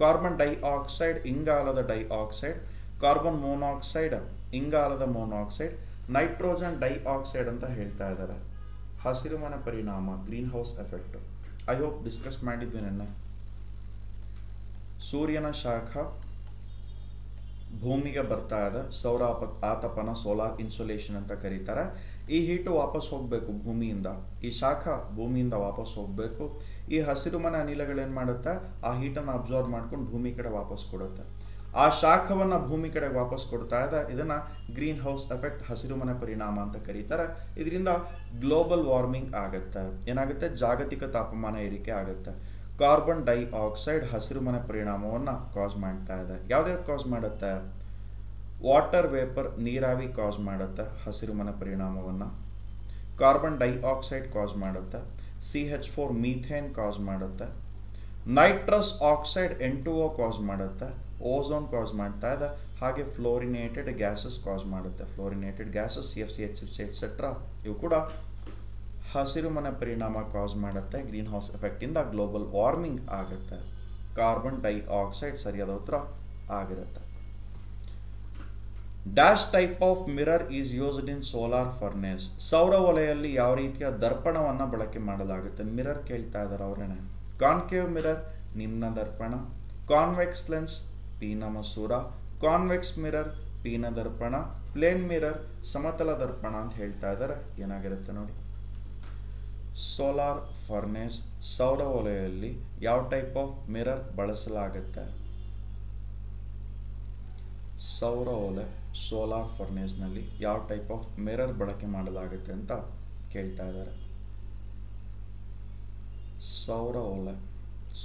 ಕಾರ್ಬನ್ ಡೈಆಕ್ಸೈಡ್ ಇಂಗಾಲದ ಡೈಆಕ್ಸೈಡ್ ಕಾರ್ಬನ್ ಮೋನಾಕ್ಸೈಡ್ ಇಂಗಾಲದ ಮೋನಾಕ್ಸೈಡ್ ನೈಟ್ರೋಜನ್ ಡೈಆಕ್ಸೈಡ್ ಅಂತ ಹೇಳ್ತಾ ಇದ್ದಾರೆ ಹಸಿರುಮನೆ ಪರಿಣಾಮ greenhouse effect I hope discuss ಮಾಡಿದ್ವಿ ನೆನ್ನೆ. ಸೂರ್ಯನ ಶಾಖ ಭೂಮಿಗೆ ಬರ್ತಾ ಇದೆ. ಸೌರ ಆತಪನ, ಸೋಲಾರ್ ಇನ್ಸುಲೇಷನ್ ಅಂತ ಕರೀತಾರೆ. ಈ ಹೀಟು ವಾಪಸ್ ಹೋಗಬೇಕು ಭೂಮಿಯಿಂದ. ಈ ಶಾಖ ಭೂಮಿಯಿಂದ ವಾಪಸ್ ಹೋಗಬೇಕು. ಈ ಹಸಿರುಮನೆ ಅನಿಲಗಳೇನು ಮಾಡುತ್ತೆ? ಆ ಹೀಟನ್ನು ಅಬ್ಸಾರ್ವ್ ಮಾಡ್ಕೊಂಡು ಭೂಮಿ ಕಡೆ ವಾಪಸ್ ಕೊಡುತ್ತೆ. ಆ ಶಾಖವನ್ನು ಭೂಮಿ ಕಡೆ ವಾಪಸ್ ಕೊಡ್ತಾ ಇದೆ. ಇದನ್ನ ಗ್ರೀನ್ ಹೌಸ್ ಎಫೆಕ್ಟ್ ಹಸಿರುಮನೆ ಪರಿಣಾಮ ಅಂತ ಕರೀತಾರೆ. ಇದರಿಂದ ಗ್ಲೋಬಲ್ ವಾರ್ಮಿಂಗ್ ಆಗುತ್ತೆ. ಏನಾಗುತ್ತೆ? ಜಾಗತಿಕ ತಾಪಮಾನ ಏರಿಕೆ ಆಗುತ್ತೆ. ಕಾರ್ಬನ್ ಡೈಆಕ್ಸೈಡ್ ಹಸಿರುಮನೆ ಪರಿಣಾಮವನ್ನು ಕಾಸ್ ಮಾಡ್ತಾ ಇದೆ. ಯಾವ್ದ್ಯಾವ್ದು ಕಾಸ್ ಮಾಡುತ್ತೆ? ವಾಟರ್ ವೇಪರ್ ನೀರಾವಿ ಕಾಸ್ ಮಾಡುತ್ತೆ, ಹಸಿರುಮನೆ ಪರಿಣಾಮವನ್ನು. ಕಾರ್ಬನ್ ಡೈಆಕ್ಸೈಡ್ ಕಾಸ್ ಮಾಡುತ್ತೆ C H four methane cause ಮಾಡುತ್ತೆ. Nitrous oxide N two O cause ಮಾಡುತ್ತೆ ಓಝೋನ್ ಕಾಸ್ ಮಾಡ್ತಾ ಇದೆ. ಹಾಗೆ ಫ್ಲೋರಿನೇಟೆಡ್ ಗ್ಯಾಸಸ್ ಕಾಸ್ ಮಾಡುತ್ತೆ. Fluorinated gases C F C H C etcetera ಇವು ಕೂಡ ಹಸಿರುಮನೆ ಪರಿಣಾಮ ಕಾಸ್ ಮಾಡುತ್ತೆ. ಗ್ರೀನ್ ಹೌಸ್ ಎಫೆಕ್ಟಿಂದ ಗ್ಲೋಬಲ್ ವಾರ್ಮಿಂಗ್ ಆಗುತ್ತೆ. ಕಾರ್ಬನ್ ಡೈಆಕ್ಸೈಡ್ ಸರಿಯಾದ ಉತ್ತರ ಆಗಿರುತ್ತೆ. Dash type of mirror is used in solar furnace ಸೌರ ವಲಯಲ್ಲಿ ಯಾವ ರೀತಿಯ ದರ್ಪಣವನ್ನು ಬಳಕೆ ಮಾಡಲಾಗುತ್ತೆ? ಮಿರರ್ ಕೇಳ್ತಾ ಇದ್ದಾರೆ ಅವರೇನೆ. ಕಾನ್ಕೇವ್ ಮಿರರ್ ನಿಮ್ನ ದರ್ಪಣ. ಕಾನ್ವೆಕ್ಸ್ ಲೆನ್ಸ್ ಪೀನ ಮಸೂರ ಕಾನ್ವೆಕ್ಸ್ ಮಿರರ್ ಪೀನ ದರ್ಪಣ. ಪ್ಲೇನ್ ಮಿರರ್ ಸಮತಲ ದರ್ಪಣ ಅಂತ ಹೇಳ್ತಾ ಇದ್ದಾರೆ. ಏನಾಗಿರುತ್ತೆ ನೋಡಿ. ಸೋಲಾರ್ ಫರ್ನೇಸ್ ಸೌರ ಒಲೆಯಲ್ಲಿ ಯಾವ ಟೈಪ್ ಆಫ್ ಮಿರರ್ ಬಳಸಲಾಗುತ್ತೆ? ಸೌರ ಒಲೆ ಸೋಲಾರ್ ಫರ್ನೇಸ್ನಲ್ಲಿ ಯಾವ ಟೈಪ್ ಆಫ್ ಮಿರರ್ ಬಳಕೆ ಮಾಡಲಾಗುತ್ತೆ ಅಂತ ಕೇಳ್ತಾ ಇದ್ದಾರೆ. ಸೌರ ಒಲೆ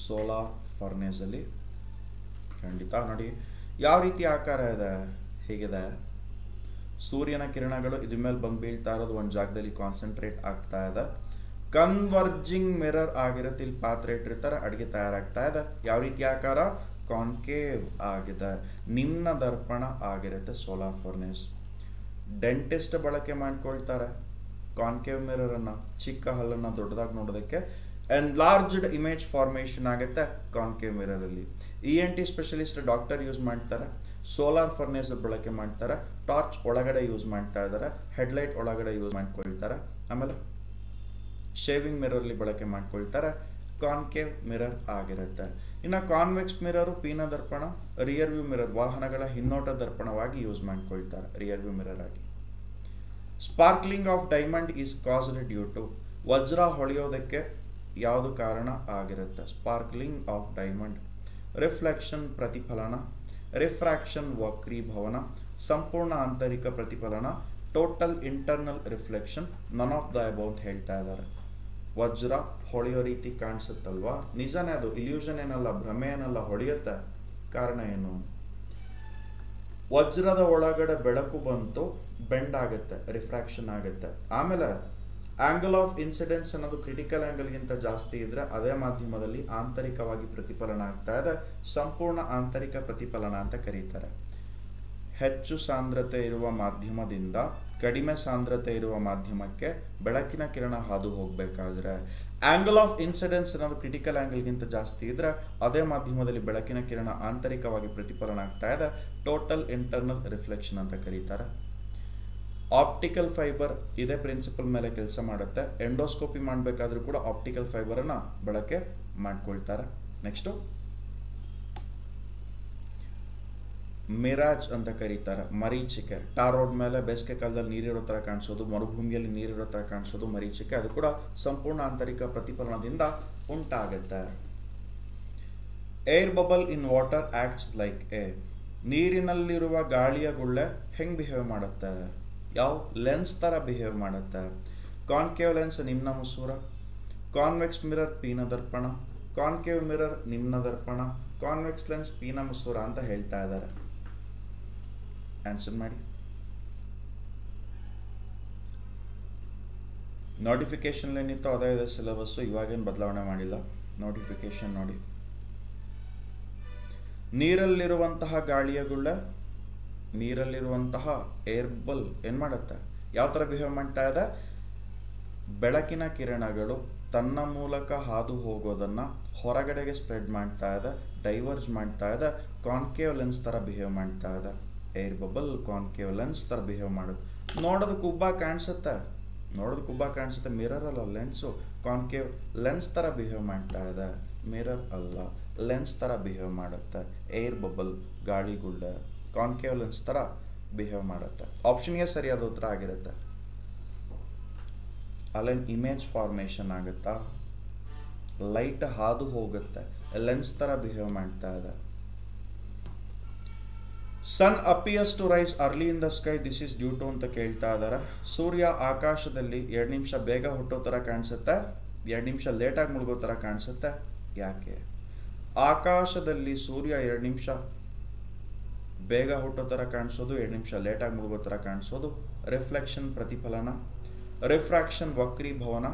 ಸೋಲಾರ್ ಫರ್ನೇಸಲ್ಲಿ ಖಂಡಿತ ನೋಡಿ, ಯಾವ ರೀತಿ ಆಕಾರ ಇದೆ? ಹೇಗಿದೆ? ಸೂರ್ಯನ ಕಿರಣಗಳು ಇದ್ರ ಮೇಲೆ ಬಂದು ಬೀಳ್ತಾ ಇರೋದು ಒಂದು ಜಾಗದಲ್ಲಿ ಕಾನ್ಸಂಟ್ರೇಟ್ ಆಗ್ತಾ ಇದೆ. ಕನ್ವರ್ಜಿಂಗ್ ಮಿರರ್ ಆಗಿರುತ್ತೆ ಇಲ್ಲಿ ಪಾತ್ರೆ ಇಟ್ಟಿರ್ತಾರೆ, ಅಡಿಗೆ ತಯಾರಾಗ್ತಾ ಇದೆ. ಯಾವ ರೀತಿ ಆಕಾರ? ಕಾನ್ಕೇವ್ ಆಗಿದೆ. ನಿಮ್ನ ದರ್ಪಣ ಆಗಿರುತ್ತೆ ಸೋಲಾರ್ ಫರ್ನೇಸ್ ಡೆಂಟಿಸ್ಟ್ ಬಳಕೆ ಮಾಡ್ಕೊಳ್ತಾರೆ ಕಾನ್ಕೇವ್ ಮಿರರ್ ಅನ್ನ. ಚಿಕ್ಕ ಹಲ್ಲನ್ನ ದೊಡ್ಡದಾಗಿ ನೋಡೋದಕ್ಕೆ ಎನ್ಲಾರ್ಜ್ಡ್ ಇಮೇಜ್ ಫಾರ್ಮೇಷನ್ ಆಗುತ್ತೆ ಕಾನ್ಕೇವ್ ಮಿರರ್ ಅಲ್ಲಿ. E N T specialist doctor use ಮಾಡ್ತಾರೆ. ಸೋಲಾರ್ ಫರ್ನೇಸ್ ಬಳಕೆ ಮಾಡ್ತಾರೆ. ಟಾರ್ಚ್ ಒಳಗಡೆ ಯೂಸ್ ಮಾಡ್ತಾ ಇದ್ದಾರೆ. ಹೆಡ್ಲೈಟ್ ಒಳಗಡೆ ಯೂಸ್ ಮಾಡ್ಕೊಳ್ತಾರೆ. ಆಮೇಲೆ ಶೇವಿಂಗ್ ಮಿರರ್ಲಿ ಬಳಕೆ ಮಾಡ್ಕೊಳ್ತಾರೆ ಕಾನ್ಕೇವ್ ಮಿರರ್ ಆಗಿರುತ್ತೆ. ಇನ್ನು ಕಾನ್ವೆಕ್ಸ್ ಮಿರರು ಪೀನ ದರ್ಪಣ ರಿಯರ್ ವ್ಯೂ ಮಿರರ್ ವಾಹನಗಳ ಹಿನ್ನೋಟ ದರ್ಪಣವಾಗಿ ಯೂಸ್ ಮಾಡ್ಕೊಳ್ತಾರೆ ರಿಯರ್ ವ್ಯೂ ಮಿರರ್ ಆಗಿ. Sparkling of diamond is caused due to ವಜ್ರ ಹೊಳೆಯೋದಕ್ಕೆ ಯಾವುದು ಕಾರಣ ಆಗಿರುತ್ತೆ? ಸ್ಪಾರ್ಕ್ಲಿಂಗ್ ಆಫ್ ಡೈಮಂಡ್ ರಿಫ್ಲೆಕ್ಷನ್ ಪ್ರತಿಫಲನ. ರಿಫ್ರಾಕ್ಷನ್ ವಕ್ರೀಭವನ. ಸಂಪೂರ್ಣ ಆಂತರಿಕ ಪ್ರತಿಫಲನ. Total internal reflection none of the above ಹೇಳ್ತಾ ಇದ್ದಾರೆ. ವಜ್ರ ಹೊಳೆಯೋ ರೀತಿ ಕಾಣಿಸುತ್ತಲ್ವಾ? ನಿಜನೇ ಅದು ಇಲ್ಯೂಷನ್ ಏನಲ್ಲ, ಭ್ರಮೆ ಏನಲ್ಲ, ಹೊಳೆಯುತ್ತೆ. ಕಾರಣ ಏನು? ವಜ್ರದ ಒಳಗಡೆ ಬೆಳಕು ಬಂತು ಬೆಂಡ್ ಆಗುತ್ತೆ ರಿಫ್ರಾಕ್ಷನ್ ಆಗುತ್ತೆ. ಆಮೇಲೆ ಆಂಗಲ್ ಆಫ್ ಇನ್ಸಿಡೆನ್ಸ್ ಅನ್ನೋದು ಕ್ರಿಟಿಕಲ್ ಆ್ಯಂಗಲ್ಗಿಂತ ಜಾಸ್ತಿ ಇದ್ರೆ ಅದೇ ಮಾಧ್ಯಮದಲ್ಲಿ ಆಂತರಿಕವಾಗಿ ಪ್ರತಿಫಲನ ಆಗ್ತಾ ಇದೆ. ಸಂಪೂರ್ಣ ಆಂತರಿಕ ಪ್ರತಿಫಲನ ಅಂತ ಕರೀತಾರೆ. ಹೆಚ್ಚು ಸಾಂದ್ರತೆ ಇರುವ ಮಾಧ್ಯಮದಿಂದ ಕಡಿಮೆ ಸಾಂದ್ರತೆ ಇರುವ ಮಾಧ್ಯಮಕ್ಕೆ ಬೆಳಕಿನ ಕಿರಣ ಹಾದು ಹೋಗಬೇಕಾದ್ರೆ ಆಂಗಲ್ ಆಫ್ ಇನ್ಸಿಡೆನ್ಸ್ ಏನಾದ್ರು ಕ್ರಿಟಿಕಲ್ ಆ್ಯಂಗಲ್ಗಿಂತ ಜಾಸ್ತಿ ಇದ್ರೆ ಅದೇ ಮಾಧ್ಯಮದಲ್ಲಿ ಬೆಳಕಿನ ಕಿರಣ ಆಂತರಿಕವಾಗಿ ಪ್ರತಿಫಲನ ಆಗ್ತಾ ಇದೆ. ಟೋಟಲ್ ಇಂಟರ್ನಲ್ ರಿಫ್ಲೆಕ್ಷನ್ ಅಂತ ಕರೀತಾರೆ. ಆಪ್ಟಿಕಲ್ ಫೈಬರ್ ಇದೇ ಪ್ರಿನ್ಸಿಪಲ್ ಮೇಲೆ ಕೆಲಸ ಮಾಡುತ್ತೆ. ಎಂಡೋಸ್ಕೋಪಿ ಮಾಡಬೇಕಾದ್ರೂ ಕೂಡ ಆಪ್ಟಿಕಲ್ ಫೈಬರನ್ನು ಬಳಕೆ ಮಾಡ್ಕೊಳ್ತಾರೆ. ನೆಕ್ಸ್ಟು ಮಿರಾಜ್ ಅಂತ ಕರೀತಾರೆ, ಮರೀಚಿಕೆ. ಟಾರ್ ರೋಡ್ ಮೇಲೆ ಬೇಸಿಗೆ ಕಾಲದಲ್ಲಿ ನೀರಿರೋ ಥರ ಕಾಣಿಸೋದು, ಮರುಭೂಮಿಯಲ್ಲಿ ನೀರಿರೋ ಥರ ಕಾಣಿಸೋದು, ಮರೀಚಿಕೆ. ಅದು ಕೂಡ ಸಂಪೂರ್ಣ ಆಂತರಿಕ ಪ್ರತಿಫಲನದಿಂದ ಉಂಟಾಗುತ್ತೆ. Air bubble in water acts like a ನೀರಿನಲ್ಲಿರುವ ಗಾಳಿಯ ಗುಳ್ಳೆ ಹೆಂಗೆ ಬಿಹೇವ್ ಮಾಡುತ್ತೆ? ಯಾವ ಲೆನ್ಸ್ ಥರ ಬಿಹೇವ್ ಮಾಡುತ್ತೆ? ಕಾನ್ಕೇವ್ ಲೆನ್ಸ್ ನಿಮ್ನ ಮಸೂರ ಕಾನ್ವೆಕ್ಸ್ ಮಿರರ್ ಪೀನ ದರ್ಪಣ ಕಾನ್ಕೇವ್ ಮಿರರ್ ನಿಮ್ನ ದರ್ಪಣ ಕಾನ್ವೆಕ್ಸ್ ಲೆನ್ಸ್ ಪೀನ ಮಸೂರ ಅಂತ ಹೇಳ್ತಾ ಇದ್ದಾರೆ. ಆನ್ಸರ್ ಮಾಡಿ ನೋಟಿಫಿಕೇಶನ್ ಏನಿತ್ತು ಅದೇ ಇದೆ ಸಿಲೆಬಸ್ಸು ಇವಾಗೇನು ಬದಲಾವಣೆ ಮಾಡಿಲ್ಲ. ನೋಟಿಫಿಕೇಶನ್ ನೋಡಿ. ನೀರಲ್ಲಿರುವಂತಹ ಗಾಳಿಯ ಗುಳ್ಳೆ ನೀರಲ್ಲಿರುವಂತಹ ಏರ್ಬಲ್ ಏನು ಮಾಡುತ್ತೆ? ಯಾವ ಥರ ಬಿಹೇವ್ ಮಾಡ್ತಾ ಇದೆ? ಬೆಳಕಿನ ಕಿರಣಗಳು ತನ್ನ ಮೂಲಕ ಹಾದು ಹೋಗೋದನ್ನು ಹೊರಗಡೆಗೆ ಸ್ಪ್ರೆಡ್ ಮಾಡ್ತಾ ಇದೆ ಡೈವರ್ಜ್ ಮಾಡ್ತಾ ಇದೆ ಕಾನ್ಕೇವ್ ಲೆನ್ಸ್ ಥರ ಬಿಹೇವ್ ಮಾಡ್ತಾ ಇದೆ. ಏರ್ ಬಬಲ್ ಕಾನ್ಕೇವ್ ಲೆನ್ಸ್ ಥರ ಬಿಹೇವ್ ಮಾಡೋದು ನೋಡೋದು ಕುಬ್ಬ ಕಾಣಿಸುತ್ತೆ. ನೋಡೋದು ಕುಬ್ಬ ಕಾಣಿಸುತ್ತೆ. ಮಿರರ್ ಅಲ್ಲ ಲೆನ್ಸು ಕಾನ್ಕೇವ್ ಲೆನ್ಸ್ ಥರ ಬಿಹೇವ್ ಮಾಡ್ತಾ ಇದೆ. ಮಿರರ್ ಅಲ್ಲ ಲೆನ್ಸ್ ಥರ ಬಿಹೇವ್ ಮಾಡುತ್ತೆ. ಏರ್ ಬಬಲ್ ಗಾಳಿಗುಳ್ಳೆ ಕಾನ್ಕೇವ್ ಲೆನ್ಸ್ ಥರ ಬಿಹೇವ್ ಮಾಡುತ್ತೆ. ಆಪ್ಷನ್ಗೆ ಸರಿಯಾದ ಉತ್ತರ ಆಗಿರುತ್ತೆ. ಅಲ್ಲೇನು ಇಮೇಜ್ ಫಾರ್ಮೇಷನ್ ಆಗುತ್ತಾ? ಲೈಟ್ ಹಾದು ಹೋಗುತ್ತೆ. ಲೆನ್ಸ್ ಥರ ಬಿಹೇವ್ ಮಾಡ್ತಾ ಇದೆ. Sun appears to rise early in the sky this is due to ಅಂತ ಕೇಳ್ತಾ ಇದ್ದಾರೆ ಸೂರ್ಯ ಆಕಾಶದಲ್ಲಿ ಎರಡು ನಿಮಿಷ ಬೇಗ ಹುಟ್ಟೋ ಥರ ಕಾಣಿಸುತ್ತೆ. ಎರಡು ನಿಮಿಷ ಲೇಟಾಗಿ ಮುಳುಗೋ ಥರ ಕಾಣಿಸುತ್ತೆ. ಯಾಕೆ? ಆಕಾಶದಲ್ಲಿ ಸೂರ್ಯ ಎರಡು ನಿಮಿಷ ಬೇಗ ಹುಟ್ಟೋ ಥರ ಕಾಣಿಸೋದು, ಎರಡು ನಿಮಿಷ ಲೇಟಾಗಿ ಮುಳುಗೋ ಥರ ಕಾಣಿಸೋದು. ರಿಫ್ಲೆಕ್ಷನ್ ಪ್ರತಿಫಲನ. ರಿಫ್ರಾಕ್ಷನ್ ವಕ್ರೀಭವನ.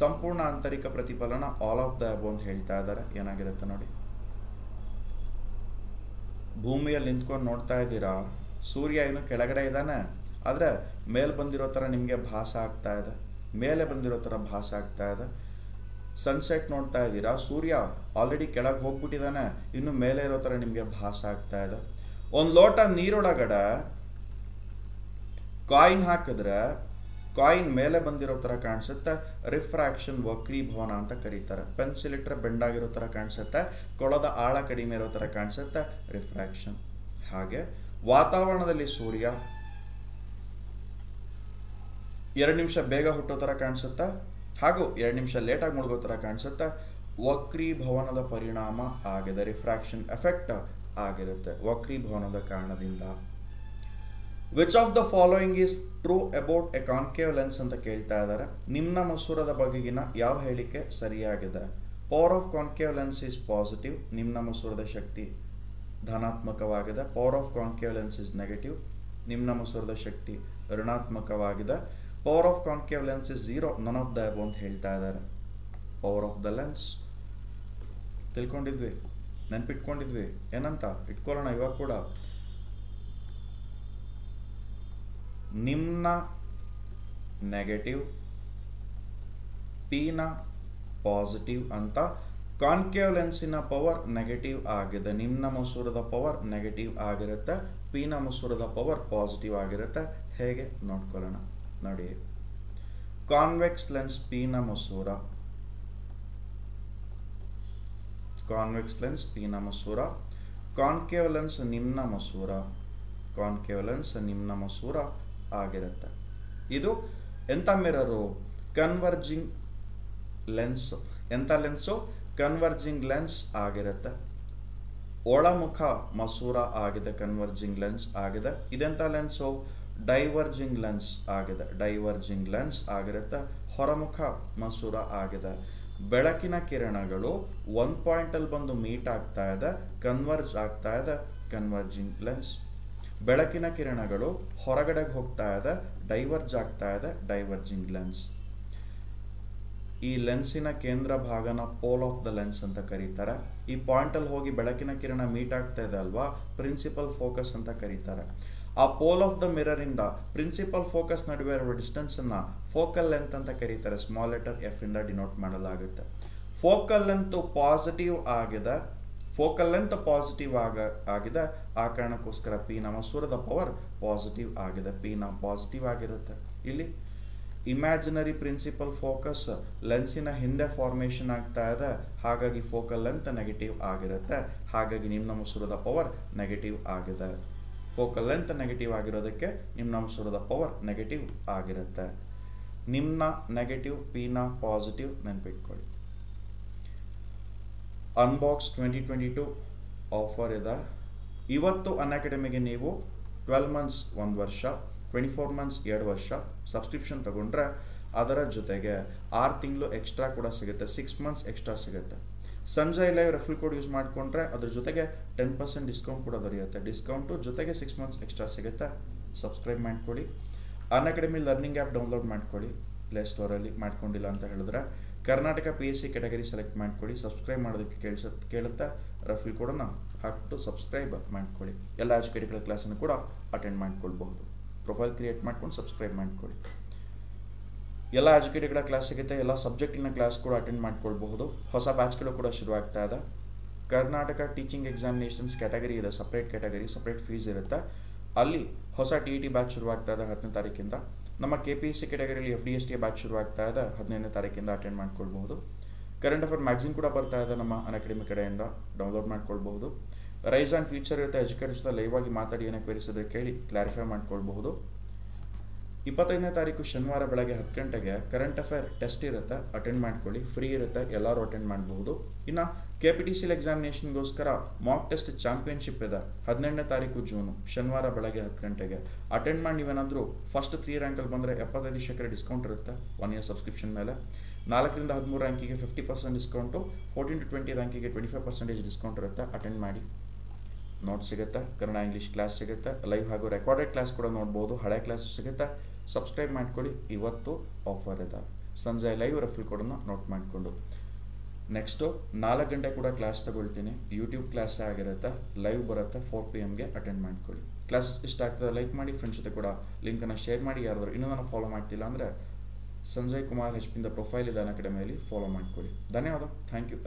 ಸಂಪೂರ್ಣ ಆಂತರಿಕ ಪ್ರತಿಫಲನ. ಆಲ್ ಆಫ್ ದ ಅಬೋ ಅಂತ ಹೇಳ್ತಾ ಇದ್ದಾರೆ ಏನಾಗಿರುತ್ತೆ ನೋಡಿ. ಭೂಮಿಯಲ್ಲಿ ನಿಂತ್ಕೊಂಡು ನೋಡ್ತಾ ಇದ್ದೀರಾ? ಸೂರ್ಯ ಏನು ಕೆಳಗಡೆ ಇದ್ದಾನೆ. ಆದರೆ ಮೇಲೆ ಬಂದಿರೋ ಥರ ನಿಮಗೆ ಭಾಸ ಆಗ್ತಾ ಇದೆ. ಮೇಲೆ ಬಂದಿರೋ ಥರ ಭಾಸ ಆಗ್ತಾ ಇದೆ. ಸನ್ಸೆಟ್ ನೋಡ್ತಾ ಇದ್ದೀರಾ? ಸೂರ್ಯ ಆಲ್ರೆಡಿ ಕೆಳಗೆ ಹೋಗ್ಬಿಟ್ಟಿದ್ದಾನೆ. ಇನ್ನು ಮೇಲೆ ಇರೋ ಥರ ನಿಮಗೆ ಭಾಸ ಆಗ್ತಾ ಇದೆ. ಒಂದು ಲೋಟ ನೀರೊಳಗಡೆ ಕಾಯಿನ್ ಹಾಕಿದ್ರೆ ಕಾಯಿನ್ ಮೇಲೆ ಬಂದಿರೋ ಥರ ಕಾಣಿಸುತ್ತೆ, ರಿಫ್ರಾಕ್ಷನ್ ವಕ್ರೀಭವನ ಅಂತ ಕರೀತಾರೆ. ಪೆನ್ಸಿಲ್ ಇಟ್ಟರೆ ಬೆಂಡಾಗಿರೋ ಥರ ಕಾಣಿಸುತ್ತೆ, ಕೊಳದ ಆಳ ಕಡಿಮೆ ಇರೋ ಥರ ಕಾಣಿಸುತ್ತೆ, ರಿಫ್ರಾಕ್ಷನ್. ಹಾಗೆ ವಾತಾವರಣದಲ್ಲಿ ಸೂರ್ಯ, ಎರಡು ನಿಮಿಷ ಬೇಗ ಹುಟ್ಟೋ ಥರ ಕಾಣಿಸುತ್ತೆ, ಹಾಗೂ ಎರಡು ನಿಮಿಷ ಲೇಟಾಗಿ ಮುಳುಗೋ ಥರ ಕಾಣಿಸುತ್ತಾ, ವಕ್ರೀಭವನದ ಪರಿಣಾಮ ಆಗಿದೆ, ರಿಫ್ರಾಕ್ಷನ್ ಎಫೆಕ್ಟ್ ಆಗಿರುತ್ತೆ ವಕ್ರೀಭವನದ ಕಾರಣದಿಂದ which of the following is true about a concave lens ಅಂತ ಕೇಳ್ತಾ ಇದ್ದಾರೆ. ನಿಮ್ನ ಮಸೂರದ ಬಗೆಗಿನ ಯಾವ ಹೇಳಿಕೆ ಸರಿಯಾಗಿದೆ? Power of concave lens is positive ನಿಮ್ನ ಮಸೂರದ ಶಕ್ತಿ ಧನಾತ್ಮಕವಾಗಿದೆ. Power of concave lens is negative ನಿಮ್ನ ಮಸೂರದ ಶಕ್ತಿ ಋಣಾತ್ಮಕವಾಗಿದೆ. Power of concave lens is zero none of the above ಅಂತ ಹೇಳ್ತಾ ಇದ್ದಾರೆ. ಪವರ್ ಆಫ್ ದ ಲೆನ್ಸ್ ತಿಳ್ಕೊಂಡಿದ್ವಿ? ನೆನ್ಪಿಟ್ಕೊಂಡಿದ್ವಿ? ಏನಂತ? ಇಟ್ಕೊಳ್ಳೋಣ ಇವಾಗ ಕೂಡ. ನಿಮ್ನ ನೆಗೆಟಿವ್ ಪಿನ ಪಾಸಿಟಿವ್ ಅಂತ ಕಾನ್ಕೇವ್ ಲೆನ್ಸಿನ ಪವರ್ ನೆಗೆಟಿವ್ ಆಗಿದೆ. ನಿಮ್ಮ ಮಸೂರದ ಪವರ್ ನೆಗೆಟಿವ್ ಆಗಿರುತ್ತೆ. ಪಿನ ಮಸೂರದ ಪವರ್ ಪಾಸಿಟಿವ್ ಆಗಿರುತ್ತೆ. ಹೇಗೆ? ನೋಡ್ಕೊಳ್ಳೋಣ. ನೋಡಿ. ಕಾನ್ವೆಕ್ಸ್ ಲೆನ್ಸ್ ಪಿನ ಮಸೂರ. ಕಾನ್ವೆಕ್ಸ್ ಲೆನ್ಸ್ ಪಿನ ಮಸೂರ. ಕಾನ್ಕೇವ್ ನಿಮ್ನ ಮಸೂರ. ಕಾನ್ಕೇವ್ ಲೆನ್ಸ್ ನಿಮ್ನ ಮಸೂರ. ಆಗಿರುತ್ತೆ. ಇದು ಎಂಥ ಮಿರರು ಕನ್ವರ್ಜಿಂಗ್ ಲೆನ್ಸ್ ಎಂಥ ಲೆನ್ಸು ಕನ್ವರ್ಜಿಂಗ್ ಲೆನ್ಸ್ ಆಗಿರುತ್ತೆ. ಒಳಮುಖ ಮಸೂರ ಆಗಿದೆ ಕನ್ವರ್ಜಿಂಗ್ ಲೆನ್ಸ್ ಆಗಿದೆ. ಇದೆಂಥ ಲೆನ್ಸು ಡೈವರ್ಜಿಂಗ್ ಲೆನ್ಸ್ ಆಗಿದೆ. ಡೈವರ್ಜಿಂಗ್ ಲೆನ್ಸ್ ಆಗಿರುತ್ತೆ. ಹೊರಮುಖ ಮಸೂರ ಆಗಿದೆ. ಬೆಳಕಿನ ಕಿರಣಗಳು ಒಂದು ಪಾಯಿಂಟಲ್ಲಿ ಬಂದು ಮೀಟ್ ಆಗ್ತಾ ಇದೆ ಕನ್ವರ್ಜ್ ಆಗ್ತಾ ಇದೆ ಕನ್ವರ್ಜಿಂಗ್ ಲೆನ್ಸ್ ಬೆಳಕಿನ ಕಿರಣಗಳು ಹೊರಗಡೆಗೆ ಹೋಗ್ತಾ ಇದೆ, ಡೈವರ್ಜ್ ಆಗ್ತಾ ಇದೆ, ಡೈವರ್ಜಿಂಗ್ ಲೆನ್ಸ್. ಈ ಲೆನ್ಸಿನ ಕೇಂದ್ರ ಭಾಗನ ಪೋಲ್ ಆಫ್ ದ ಲೆನ್ಸ್ ಅಂತ ಕರೀತಾರೆ. ಈ ಪಾಯಿಂಟಲ್ಲಿ ಹೋಗಿ ಬೆಳಕಿನ ಕಿರಣ ಮೀಟ್ ಆಗ್ತಾ ಇದೆ ಅಲ್ವಾ? ಪ್ರಿನ್ಸಿಪಲ್ ಫೋಕಸ್ ಅಂತ ಕರೀತಾರೆ. ಆ ಪೋಲ್ ಆಫ್ ದ ಮಿರರ್ ಇಂದ ಪ್ರಿನ್ಸಿಪಲ್ ಫೋಕಸ್ ನಡುವೆ ಇರುವ ಡಿಸ್ಟೆನ್ಸನ್ನು ಫೋಕಲ್ ಲೆಂತ್ ಅಂತ ಕರೀತಾರೆ. ಸ್ಮಾಲ್ ಲೆಟರ್ ಎಫ್ ಇಂದ ಡಿನೋಟ್ ಮಾಡಲಾಗುತ್ತೆ. ಫೋಕಲ್ ಲೆಂತ್ ಪಾಸಿಟಿವ್ ಆಗಿದೆ. ಫೋಕಲ್ ಲೆಂತ್ ಪಾಸಿಟಿವ್ ಆಗ, ಆಗಿದೆ. ಆ ಕಾರಣಕ್ಕೋಸ್ಕರ ಪಿ ನಮ್ಮ ಸುರದ ಪವರ್ ಪಾಸಿಟಿವ್ ಆಗಿದೆ. ಪಿ ನಮ್ಮ ಪಾಸಿಟಿವ್ ಆಗಿರುತ್ತೆ. ಇಲ್ಲಿ ಇಮ್ಯಾಜಿನರಿ ಪ್ರಿನ್ಸಿಪಲ್ ಫೋಕಸ್ ಲೆನ್ಸಿನ ಹಿಂದೆ ಫಾರ್ಮೇಷನ್ ಆಗ್ತಾ ಇದೆ. ಹಾಗಾಗಿ ಫೋಕಲ್ ಲೆಂತ್ ನೆಗೆಟಿವ್ ಆಗಿರುತ್ತೆ. ಹಾಗಾಗಿ ನಿಮ್ಮ ನಮ್ಮ ಸುರದ ಪವರ್ ನೆಗೆಟಿವ್ ಆಗಿದೆ. ಫೋಕಲ್ ಲೆಂತ್ ನೆಗೆಟಿವ್ ಆಗಿರೋದಕ್ಕೆ ನಿಮ್ಮ ನಮ್ಮ ಸುರದ ಪವರ್ ನೆಗೆಟಿವ್ ಆಗಿರುತ್ತೆ. ನಿಮ್ಮ ನೆಗೆಟಿವ್ ಪಿನ ಪಾಸಿಟಿವ್ ನೆನ್ಪಿಟ್ಕೊಳ್ಳಿ. Unbox twenty twenty two offer ಇದೆ. ಇವತ್ತು ಅನ್ ಅಕಾಡೆಮಿಗೆ ನೀವು ಟ್ವೆಲ್ ಮಂತ್ಸ್ ಒಂದು ವರ್ಷ ಟ್ವೆಂಟಿ ಫೋರ್ ಮಂತ್ಸ್ ಎರಡು ವರ್ಷ ಸಬ್ಸ್ಕ್ರಿಪ್ಷನ್ ತಗೊಂಡ್ರೆ ಅದರ ಜೊತೆಗೆ ಆರು ತಿಂಗಳು ಎಕ್ಸ್ಟ್ರಾ ಕೂಡ ಸಿಗುತ್ತೆ ಸಿಕ್ಸ್ ಮಂತ್ಸ್ ಎಕ್ಸ್ಟ್ರಾ ಸಿಗುತ್ತೆ. Sanjay live referral code use ಮಾಡಿಕೊಂಡ್ರೆ ಅದ್ರ ಜೊತೆಗೆ ಟೆನ್ ಪರ್ಸೆಂಟ್ ಡಿಸ್ಕೌಂಟ್ ಕೂಡ ದೊರೆಯುತ್ತೆ. ಡಿಸ್ಕೌಂಟು ಜೊತೆಗೆ ಸಿಕ್ಸ್ ಮಂತ್ಸ್ ಎಕ್ಸ್ಟ್ರಾ ಸಿಗುತ್ತೆ. ಸಬ್ಸ್ಕ್ರೈಬ್ ಮಾಡ್ಕೊಳ್ಳಿ. Unacademy learning app download ಮಾಡ್ಕೊಳ್ಳಿ ಪ್ಲೇ ಸ್ಟೋರಲ್ಲಿ ಮಾಡ್ಕೊಂಡಿಲ್ಲ ಅಂತ ಹೇಳಿದ್ರೆ Karnataka P S C category select ಮಾಡ್ಕೊಳ್ಳಿ ಸಬ್ಸ್ಕ್ರೈಬ್ ಮಾಡೋದಕ್ಕೆ ಕೇಳಿಸ, ಕೇಳುತ್ತಾ ರಫಿಲ್ ಕೋಡನ್ನು ಹಾಕ್ಬಿಟ್ಟು ಸಬ್ಸ್ಕ್ರೈಬ್ ಮಾಡ್ಕೊಳ್ಳಿ. ಎಲ್ಲ ಎಜುಕೇಟೆಡ್ ಕ್ಲಾಸನ್ನು ಕೂಡ ಅಟೆಂಡ್ ಮಾಡ್ಕೊಳ್ಬಹುದು. ಪ್ರೊಫೈಲ್ ಕ್ರಿಯೇಟ್ ಮಾಡ್ಕೊಂಡು ಸಬ್ಸ್ಕ್ರೈಬ್ ಮಾಡ್ಕೊಳ್ಳಿ. ಎಲ್ಲ ಎಜುಕೇಟೆಡ್ ಕ್ಲಾಸ್ ಸಿಗುತ್ತೆ ಎಲ್ಲ ಸಬ್ಜೆಕ್ಟಿನ ಕ್ಲಾಸ್ ಕೂಡ ಅಟೆಂಡ್ ಮಾಡ್ಕೊಳ್ಬಹುದು. ಹೊಸ ಬ್ಯಾಚ್ಗಳು ಕೂಡ ಶುರು ಆಗ್ತಾ ಇದೆ. ಕರ್ನಾಟಕ ಟೀಚಿಂಗ್ ಎಕ್ಸಾಮಿನೇಷನ್ಸ್ ಕ್ಯಾಟಗರಿ ಇದೆ ಸಪ್ರೇಟ್ ಕ್ಯಾಟಗರಿ ಸಪ್ರೇಟ್ ಫೀಸ್ ಇರುತ್ತೆ. ಅಲ್ಲಿ ಹೊಸ ಟಿ ಇ ಟಿ ಬ್ಯಾಚ್ ಶುರುವಾಗ್ತಾ ಇದೆ ಹತ್ತನೇ ತಾರೀಕಿಂದ. ನಮ್ಮ K P S C ಕೆಟಗರಿಯಲ್ಲಿ F D S T batch ಶುರುವಾಗ್ತಾ ಇದೆ. ಹದಿನೈದನೇ ತಾರೀಕಿಂದ ಅಟೆಂಡ್ ಮಾಡ್ಕೊಳ್ಬಹುದು. ಕರೆಂಟ್ ಅಫೇರ್ ಮ್ಯಾಗ್ಝಿನ್ ಕೂಡ ಬರ್ತಾ ಇದೆ ನಮ್ಮ ಅನಕಾಡೆಮಿ ಕಡೆಯಿಂದ. ಡೌನ್ಲೋಡ್ ಮಾಡ್ಕೊಳ್ಬಹುದು. ರೈಸ್ ಆ್ಯಂಡ್ ಫ್ಯೂಚರ್ ಇರುತ್ತೆ. ಎಜುಕೇಟರ್ ಜೊತೆ ಲೈವ್ ಆಗಿ ಮಾತಾಡಿ ಏನಕ್ಕೆ ಕ್ವೆರಿಸಿದ್ರೆ ಕೇಳಿ ಕ್ಲಾರಿಫೈ ಮಾಡ್ಕೊಳ್ಬಹುದು. ಇಪ್ಪತ್ತೈದನೇ ತಾರೀಕು ಶನಿವಾರ ಬೆಳಗ್ಗೆ ಹತ್ತು ಗಂಟೆಗೆ ಕರೆಂಟ್ ಅಫೇರ್ ಟೆಸ್ಟ್ ಇರುತ್ತೆ ಅಟೆಂಡ್ ಮಾಡ್ಕೊಳ್ಳಿ ಫ್ರೀ ಇರುತ್ತೆ, ಎಲ್ಲರೂ ಅಟೆಂಡ್ ಮಾಡಬಹುದು ಇನ್ನು K P T C L ಎಕ್ಸಾಮಿನೇಷನ್ಗೋಸ್ಕರ mock test championship ಇದೆ, ಹದಿನೆಂಟನೇ ತಾರೀಕು ಜೂನು ಶನಿವಾರ ಬೆಳಗ್ಗೆ ಹತ್ತು ಗಂಟೆಗೆ. ಅಟೆಂಡ್ ಮಾಡಿ ನೀವೇನಾದರೂ ಫಸ್ಟ್ ತ್ರೀ ರ್ಯಾಂಕಲ್ಲಿ ಬಂದರೆ ಎಪ್ಪತ್ತೈದು ಶೇಕಡ ಡಿಸ್ಕೌಂಟ್ ಇರುತ್ತೆ ಒನ್ ಇಯರ್ ಸಬ್ಸ್ಕ್ರಿಪ್ಷನ್ ಮೇಲೆ. ನಾಲ್ಕರಿಂದ ಹದಿಮೂರು ರ್ಯಾಂಕಿಗೆ fifty percent discount fourteen to twenty ರ್ಯಾಂಕಿಗೆ twenty five percentage discount ಇರುತ್ತೆ ಅಟೆಂಡ್ ಮಾಡಿ. ನೋಟ್ಸ್ ಸಿಗುತ್ತೆ, ಕನ್ನಡ ಇಂಗ್ಲೀಷ್ ಕ್ಲಾಸ್ ಸಿಗುತ್ತೆ ಲೈವ್ ಹಾಗೂ ರೆಕಾರ್ಡೆಡ್ ಕ್ಲಾಸ್ ಕೂಡ ನೋಡ್ಬೋದು, ಹಳೆ ಕ್ಲಾಸು ಸಿಗುತ್ತೆ. ಸಬ್ಸ್ಕ್ರೈಬ್ ಮಾಡ್ಕೊಳ್ಳಿ. ಇವತ್ತು ಆಫರ್ ಇದೆ. ಸಂಜೆ ಲೈವ್ ರೆಫಲ್ ಕೋಡನ್ನು ನೋಟ್ ಮಾಡಿಕೊಂಡು. ನೆಕ್ಸ್ಟು ನಾಲ್ಕು ಗಂಟೆ ಕೂಡ ಕ್ಲಾಸ್ ತಗೊಳ್ತೀನಿ. ಯೂಟ್ಯೂಬ್ ಕ್ಲಾಸೇ ಆಗಿರುತ್ತೆ. ಲೈವ್ ಬರುತ್ತೆ. ಫೋರ್ ಪಿ ಎಮ್ಗೆ ಅಟೆಂಡ್ ಮಾಡ್ಕೊಳ್ಳಿ. ಕ್ಲಾಸ್ ಇಷ್ಟ ಆಗ್ತದೆ ಲೈಕ್ ಮಾಡಿ. ಫ್ರೆಂಡ್ಸ್ ಜೊತೆ ಕೂಡ ಲಿಂಕನ್ನು ಶೇರ್ ಮಾಡಿ. ಯಾರಾದರೂ ಇನ್ನೂ ನಾನು ಫಾಲೋ ಮಾಡ್ತಿಲ್ಲ ಅಂದರೆ ಸಂಜಯ್ ಕುಮಾರ್ ಹೆಚ್ ಪಿಂದ ಪ್ರೊಫೈಲ್ ಇದೆ ಅಕಾಡೆಮಿಯಲ್ಲಿ ಫಾಲೋ ಮಾಡ್ಕೊಳ್ಳಿ. ಧನ್ಯವಾದ. Thank you